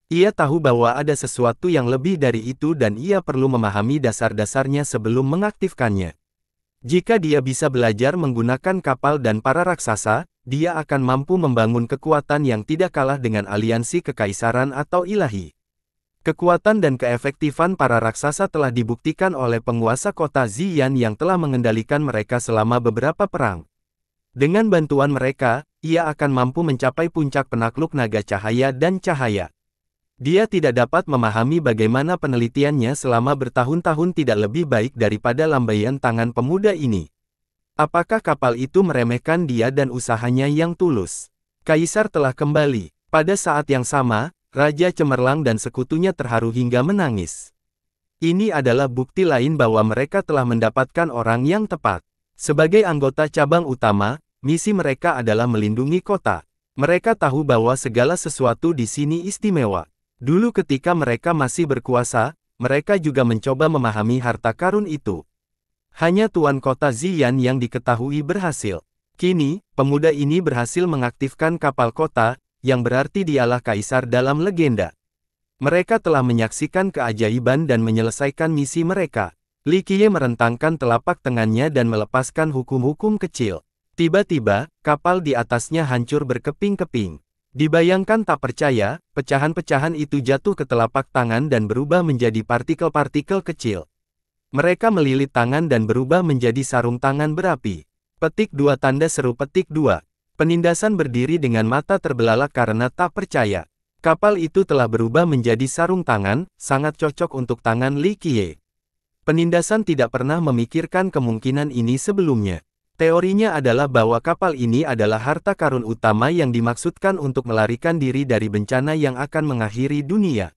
Ia tahu bahwa ada sesuatu yang lebih dari itu dan ia perlu memahami dasar-dasarnya sebelum mengaktifkannya. Jika dia bisa belajar menggunakan kapal dan para raksasa, dia akan mampu membangun kekuatan yang tidak kalah dengan aliansi kekaisaran atau ilahi. Kekuatan dan keefektifan para raksasa telah dibuktikan oleh penguasa kota Ziyan yang telah mengendalikan mereka selama beberapa perang. Dengan bantuan mereka, ia akan mampu mencapai puncak penakluk naga cahaya dan cahaya. Dia tidak dapat memahami bagaimana penelitiannya selama bertahun-tahun tidak lebih baik daripada lambaian tangan pemuda ini. Apakah kapal itu meremehkan dia dan usahanya yang tulus? Kaisar telah kembali. Pada saat yang sama, Raja Cemerlang dan sekutunya terharu hingga menangis. Ini adalah bukti lain bahwa mereka telah mendapatkan orang yang tepat. Sebagai anggota cabang utama, misi mereka adalah melindungi kota. Mereka tahu bahwa segala sesuatu di sini istimewa. Dulu ketika mereka masih berkuasa, mereka juga mencoba memahami harta karun itu. Hanya tuan kota Ziyan yang diketahui berhasil. Kini, pemuda ini berhasil mengaktifkan kapal kota, yang berarti dialah kaisar dalam legenda. Mereka telah menyaksikan keajaiban dan menyelesaikan misi mereka. Li Qiye merentangkan telapak tangannya dan melepaskan hukum-hukum kecil. Tiba-tiba, kapal di atasnya hancur berkeping-keping. Dibayangkan tak percaya, pecahan-pecahan itu jatuh ke telapak tangan dan berubah menjadi partikel-partikel kecil. Mereka melilit tangan dan berubah menjadi sarung tangan berapi. Petik dua tanda seru petik dua. Penindasan berdiri dengan mata terbelalak karena tak percaya. Kapal itu telah berubah menjadi sarung tangan, sangat cocok untuk tangan Li Qiye. Penindasan tidak pernah memikirkan kemungkinan ini sebelumnya. Teorinya adalah bahwa kapal ini adalah harta karun utama yang dimaksudkan untuk melarikan diri dari bencana yang akan mengakhiri dunia.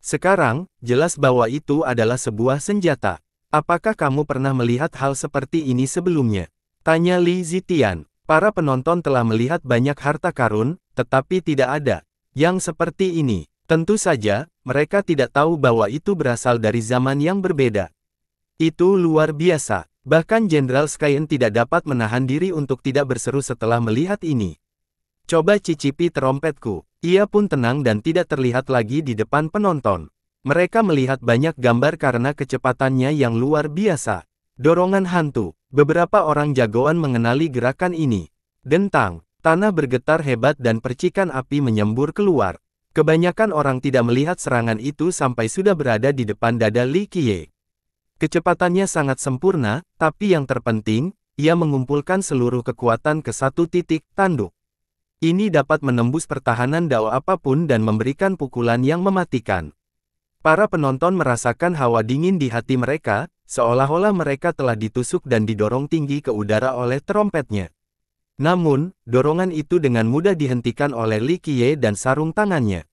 Sekarang, jelas bahwa itu adalah sebuah senjata. Apakah kamu pernah melihat hal seperti ini sebelumnya? Tanya Li Zitian. Para penonton telah melihat banyak harta karun, tetapi tidak ada yang seperti ini. Tentu saja, mereka tidak tahu bahwa itu berasal dari zaman yang berbeda. Itu luar biasa. Bahkan Jenderal Skyen tidak dapat menahan diri untuk tidak berseru setelah melihat ini. Coba cicipi terompetku. Ia pun tenang dan tidak terlihat lagi di depan penonton. Mereka melihat banyak gambar karena kecepatannya yang luar biasa. Dorongan hantu. Beberapa orang jagoan mengenali gerakan ini. Dentang. Tanah bergetar hebat dan percikan api menyembur keluar. Kebanyakan orang tidak melihat serangan itu sampai sudah berada di depan dada Li Qiye. Kecepatannya sangat sempurna, tapi yang terpenting, ia mengumpulkan seluruh kekuatan ke satu titik tanduk. Ini dapat menembus pertahanan dao apa pun dan memberikan pukulan yang mematikan. Para penonton merasakan hawa dingin di hati mereka, seolah-olah mereka telah ditusuk dan didorong tinggi ke udara oleh trompetnya. Namun, dorongan itu dengan mudah dihentikan oleh Li Qiye dan sarung tangannya.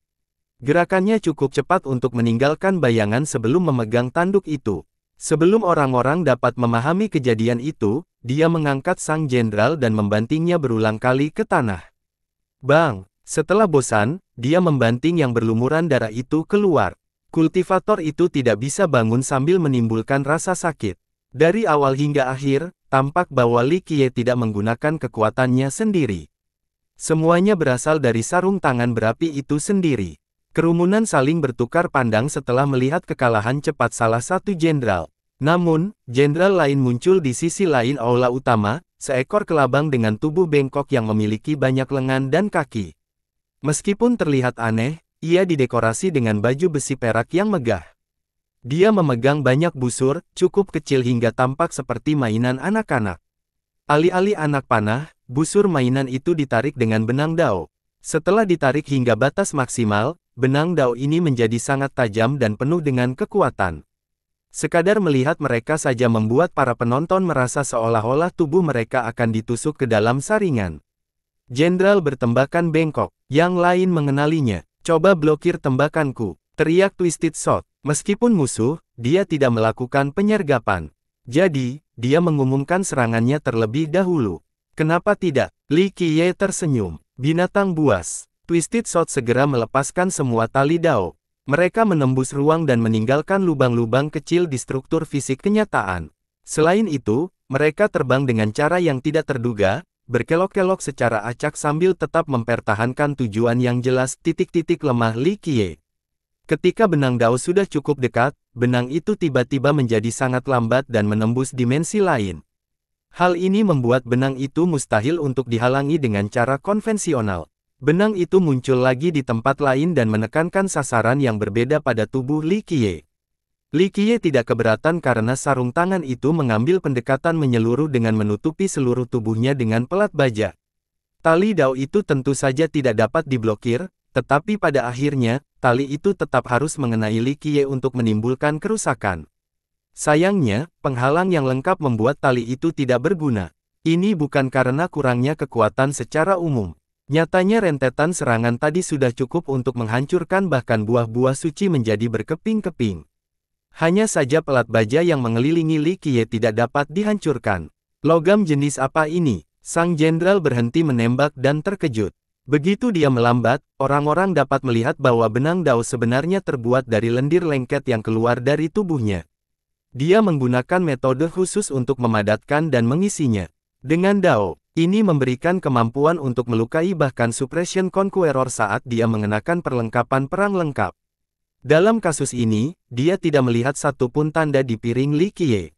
Gerakannya cukup cepat untuk meninggalkan bayangan sebelum memegang tanduk itu. Sebelum orang-orang dapat memahami kejadian itu, dia mengangkat sang jenderal dan membantingnya berulang kali ke tanah. Bang! Setelah bosan, dia membanting yang berlumuran darah itu keluar. Kultivator itu tidak bisa bangun sambil menimbulkan rasa sakit. Dari awal hingga akhir, tampak bahwa Li Qiye tidak menggunakan kekuatannya sendiri. Semuanya berasal dari sarung tangan berapi itu sendiri. Kerumunan saling bertukar pandang setelah melihat kekalahan cepat salah satu jenderal. Namun, jenderal lain muncul di sisi lain aula utama, seekor kelabang dengan tubuh bengkok yang memiliki banyak lengan dan kaki. Meskipun terlihat aneh, ia didekorasi dengan baju besi perak yang megah. Dia memegang banyak busur, cukup kecil hingga tampak seperti mainan anak-anak. Alih-alih anak panah, busur mainan itu ditarik dengan benang dao. Setelah ditarik hingga batas maksimal, benang dao ini menjadi sangat tajam dan penuh dengan kekuatan. Sekadar melihat mereka saja membuat para penonton merasa seolah-olah tubuh mereka akan ditusuk ke dalam saringan. Jenderal bertembakan bengkok, yang lain mengenalinya. Coba blokir tembakanku, teriak Twisted Shot. Meskipun musuh, dia tidak melakukan penyergapan. Jadi, dia mengumumkan serangannya terlebih dahulu. Kenapa tidak? Li Qiye tersenyum. Binatang buas. Twisted Shot segera melepaskan semua tali dao. Mereka menembus ruang dan meninggalkan lubang-lubang kecil di struktur fisik kenyataan. Selain itu, mereka terbang dengan cara yang tidak terduga, berkelok-kelok secara acak sambil tetap mempertahankan tujuan yang jelas titik-titik lemah Li Qiye. Ketika benang Dao sudah cukup dekat, benang itu tiba-tiba menjadi sangat lambat dan menembus dimensi lain. Hal ini membuat benang itu mustahil untuk dihalangi dengan cara konvensional. Benang itu muncul lagi di tempat lain dan menekankan sasaran yang berbeda pada tubuh Li Qiye. Li Qiye tidak keberatan karena sarung tangan itu mengambil pendekatan menyeluruh dengan menutupi seluruh tubuhnya dengan pelat baja. Tali dao itu tentu saja tidak dapat diblokir, tetapi pada akhirnya, tali itu tetap harus mengenai Li Qiye untuk menimbulkan kerusakan. Sayangnya, penghalang yang lengkap membuat tali itu tidak berguna. Ini bukan karena kurangnya kekuatan secara umum. Nyatanya rentetan serangan tadi sudah cukup untuk menghancurkan bahkan buah-buah suci menjadi berkeping-keping. Hanya saja pelat baja yang mengelilingi Li Qiye tidak dapat dihancurkan. Logam jenis apa ini? Sang jenderal berhenti menembak dan terkejut. Begitu dia melambat, orang-orang dapat melihat bahwa benang Dao sebenarnya terbuat dari lendir lengket yang keluar dari tubuhnya. Dia menggunakan metode khusus untuk memadatkan dan mengisinya. Dengan Dao, ini memberikan kemampuan untuk melukai bahkan Suppression Conqueror saat dia mengenakan perlengkapan perang lengkap. Dalam kasus ini, dia tidak melihat satupun tanda di piring Li Qiye.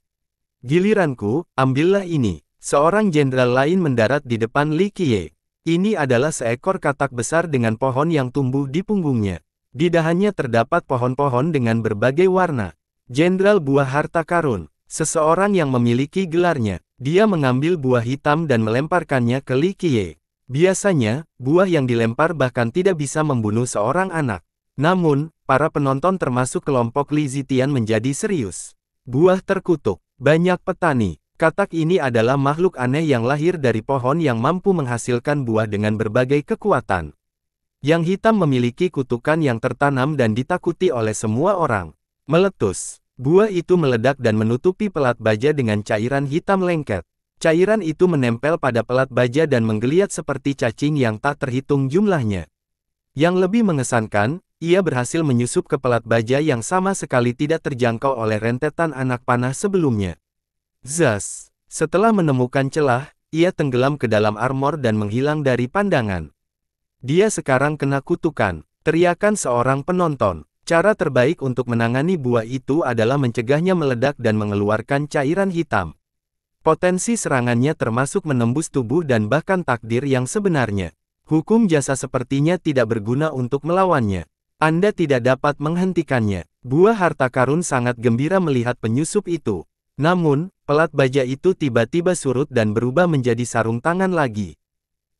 Giliranku, ambillah ini. Seorang jenderal lain mendarat di depan Li Qiye. Ini adalah seekor katak besar dengan pohon yang tumbuh di punggungnya. Di dahannya terdapat pohon-pohon dengan berbagai warna. Jenderal buah harta karun, seseorang yang memiliki gelarnya, dia mengambil buah hitam dan melemparkannya ke Li Qiye. Biasanya, buah yang dilempar bahkan tidak bisa membunuh seorang anak. Namun, para penonton termasuk kelompok Li Zitian menjadi serius. Buah terkutuk. Banyak petani. Katak ini adalah makhluk aneh yang lahir dari pohon yang mampu menghasilkan buah dengan berbagai kekuatan. Yang hitam memiliki kutukan yang tertanam dan ditakuti oleh semua orang. Meletus. Buah itu meledak dan menutupi pelat baja dengan cairan hitam lengket. Cairan itu menempel pada pelat baja dan menggeliat seperti cacing yang tak terhitung jumlahnya. Yang lebih mengesankan, ia berhasil menyusup ke pelat baja yang sama sekali tidak terjangkau oleh rentetan anak panah sebelumnya. Zas! Setelah menemukan celah, ia tenggelam ke dalam armor dan menghilang dari pandangan. Dia sekarang kena kutukan, teriakan seorang penonton. Cara terbaik untuk menangani buah itu adalah mencegahnya meledak dan mengeluarkan cairan hitam. Potensi serangannya termasuk menembus tubuh dan bahkan takdir yang sebenarnya. Hukum jasa sepertinya tidak berguna untuk melawannya. Anda tidak dapat menghentikannya. Buah harta karun sangat gembira melihat penyusup itu. Namun, pelat baja itu tiba-tiba surut dan berubah menjadi sarung tangan lagi.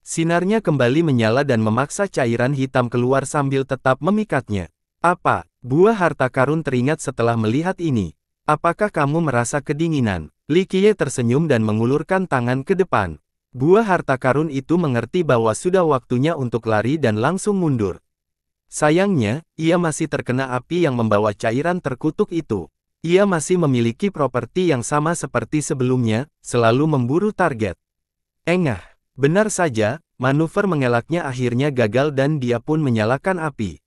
Sinarnya kembali menyala dan memaksa cairan hitam keluar sambil tetap memikatnya. Apa? Buah harta karun teringat setelah melihat ini. Apakah kamu merasa kedinginan? Li Qiye tersenyum dan mengulurkan tangan ke depan. Buah harta karun itu mengerti bahwa sudah waktunya untuk lari dan langsung mundur. Sayangnya, ia masih terkena api yang membawa cairan terkutuk itu. Ia masih memiliki properti yang sama seperti sebelumnya, selalu memburu target. Engah, benar saja, manuver mengelaknya akhirnya gagal dan dia pun menyalakan api.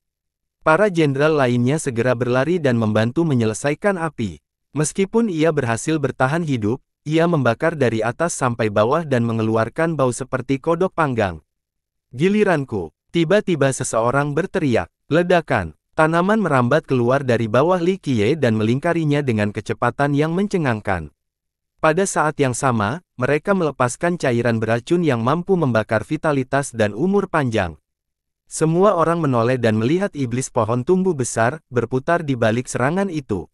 Para jenderal lainnya segera berlari dan membantu menyelesaikan api. Meskipun ia berhasil bertahan hidup, ia membakar dari atas sampai bawah dan mengeluarkan bau seperti kodok panggang. Giliranku, tiba-tiba seseorang berteriak, ledakan. Tanaman merambat keluar dari bawah Li Qiye dan melingkarinya dengan kecepatan yang mencengangkan. Pada saat yang sama, mereka melepaskan cairan beracun yang mampu membakar vitalitas dan umur panjang. Semua orang menoleh dan melihat iblis pohon tumbuh besar, berputar di balik serangan itu.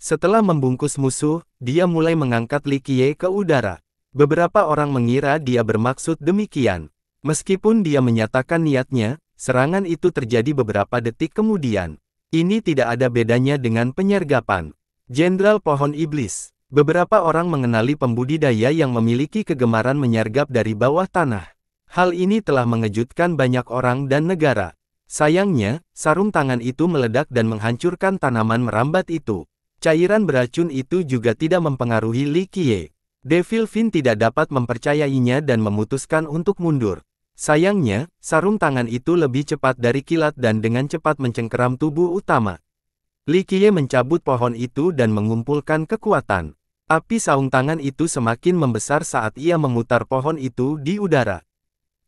Setelah membungkus musuh, dia mulai mengangkat Li Qiye ke udara. Beberapa orang mengira dia bermaksud demikian. Meskipun dia menyatakan niatnya, serangan itu terjadi beberapa detik kemudian. Ini tidak ada bedanya dengan penyergapan. Jenderal Pohon Iblis. Beberapa orang mengenali pembudidaya yang memiliki kegemaran menyergap dari bawah tanah. Hal ini telah mengejutkan banyak orang dan negara. Sayangnya, sarung tangan itu meledak dan menghancurkan tanaman merambat itu. Cairan beracun itu juga tidak mempengaruhi Li Qiye. Devil Fin tidak dapat mempercayainya dan memutuskan untuk mundur. Sayangnya, sarung tangan itu lebih cepat dari kilat dan dengan cepat mencengkeram tubuh utama. Li Qiye mencabut pohon itu dan mengumpulkan kekuatan. Api saung tangan itu semakin membesar saat ia memutar pohon itu di udara.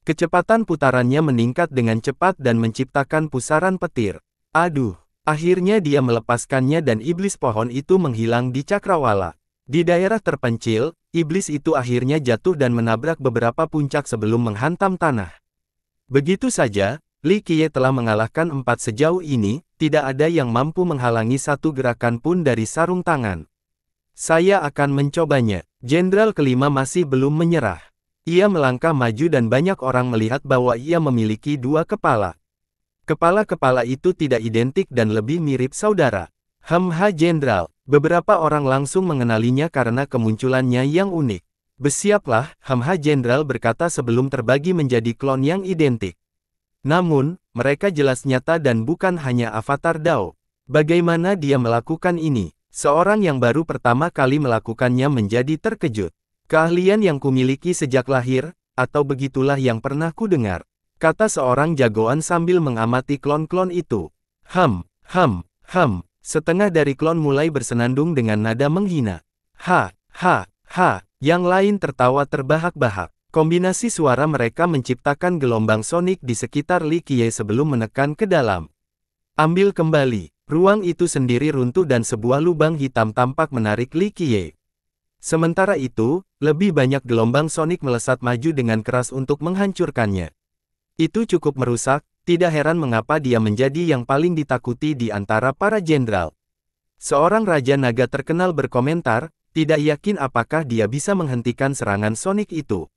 Kecepatan putarannya meningkat dengan cepat dan menciptakan pusaran petir. Aduh, akhirnya dia melepaskannya dan iblis pohon itu menghilang di cakrawala. Di daerah terpencil, iblis itu akhirnya jatuh dan menabrak beberapa puncak sebelum menghantam tanah. Begitu saja, Li Qiye telah mengalahkan empat sejauh ini, tidak ada yang mampu menghalangi satu gerakan pun dari sarung tangan. Saya akan mencobanya. Jenderal kelima masih belum menyerah. Ia melangkah maju dan banyak orang melihat bahwa ia memiliki dua kepala. Kepala-kepala itu tidak identik dan lebih mirip saudara. Hamha Jenderal, beberapa orang langsung mengenalinya karena kemunculannya yang unik. Bersiaplah, Hamha Jenderal berkata sebelum terbagi menjadi klon yang identik. Namun, mereka jelas nyata dan bukan hanya avatar Dao. Bagaimana dia melakukan ini? Seorang yang baru pertama kali melakukannya menjadi terkejut. Keahlian yang kumiliki sejak lahir, atau begitulah yang pernah kudengar. Kata seorang jagoan sambil mengamati klon-klon itu. Ham, ham, ham. Setengah dari klon mulai bersenandung dengan nada menghina. Ha, ha, ha. Yang lain tertawa terbahak-bahak. Kombinasi suara mereka menciptakan gelombang sonik di sekitar Li Qiye sebelum menekan ke dalam. Ambil kembali. Ruang itu sendiri runtuh dan sebuah lubang hitam tampak menarik Li Qiye. Sementara itu, lebih banyak gelombang sonik melesat maju dengan keras untuk menghancurkannya. Itu cukup merusak, tidak heran mengapa dia menjadi yang paling ditakuti di antara para jenderal. Seorang Raja Naga terkenal berkomentar, tidak yakin apakah dia bisa menghentikan serangan sonik itu.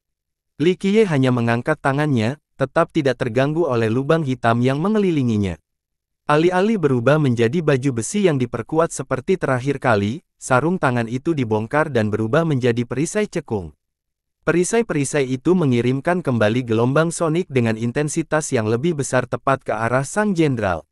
Li Qiye hanya mengangkat tangannya, tetap tidak terganggu oleh lubang hitam yang mengelilinginya. Alih-alih berubah menjadi baju besi yang diperkuat seperti terakhir kali, sarung tangan itu dibongkar dan berubah menjadi perisai cekung. Perisai-perisai itu mengirimkan kembali gelombang sonik dengan intensitas yang lebih besar tepat ke arah sang jenderal.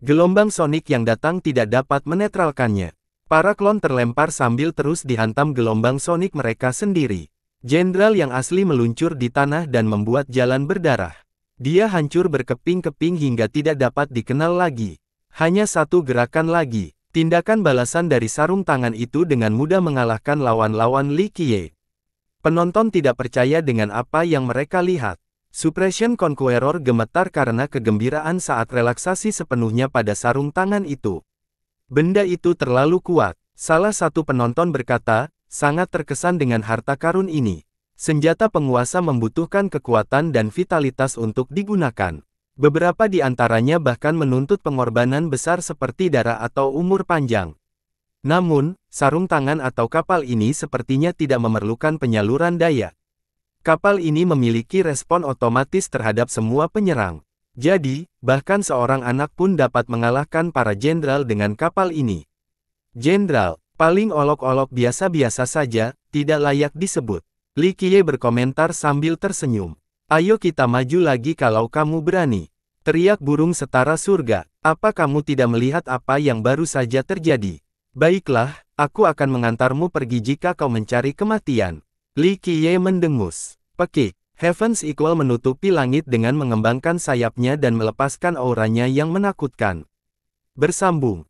Gelombang sonik yang datang tidak dapat menetralkannya. Para klon terlempar sambil terus dihantam gelombang sonik mereka sendiri. Jenderal yang asli meluncur di tanah dan membuat jalan berdarah. Dia hancur berkeping-keping hingga tidak dapat dikenal lagi. Hanya satu gerakan lagi, Tindakan balasan dari sarung tangan itu dengan mudah mengalahkan lawan-lawan Li Qiye. Penonton tidak percaya dengan apa yang mereka lihat. Suppression Conqueror gemetar karena kegembiraan saat relaksasi sepenuhnya pada sarung tangan itu. Benda itu terlalu kuat. Salah satu penonton berkata, sangat terkesan dengan harta karun ini. Senjata penguasa membutuhkan kekuatan dan vitalitas untuk digunakan. Beberapa di antaranya bahkan menuntut pengorbanan besar seperti darah atau umur panjang. Namun, sarung tangan atau kapal ini sepertinya tidak memerlukan penyaluran daya. Kapal ini memiliki respon otomatis terhadap semua penyerang. Jadi, bahkan seorang anak pun dapat mengalahkan para jenderal dengan kapal ini. Jenderal, paling olok-olok biasa-biasa saja, tidak layak disebut. Li Qiye berkomentar sambil tersenyum. Ayo kita maju lagi kalau kamu berani. Teriak burung setara surga, apa kamu tidak melihat apa yang baru saja terjadi? Baiklah, aku akan mengantarmu pergi jika kau mencari kematian. Li Qiye mendengus. Pekik. Heavens Equal menutupi langit dengan mengembangkan sayapnya dan melepaskan auranya yang menakutkan. Bersambung.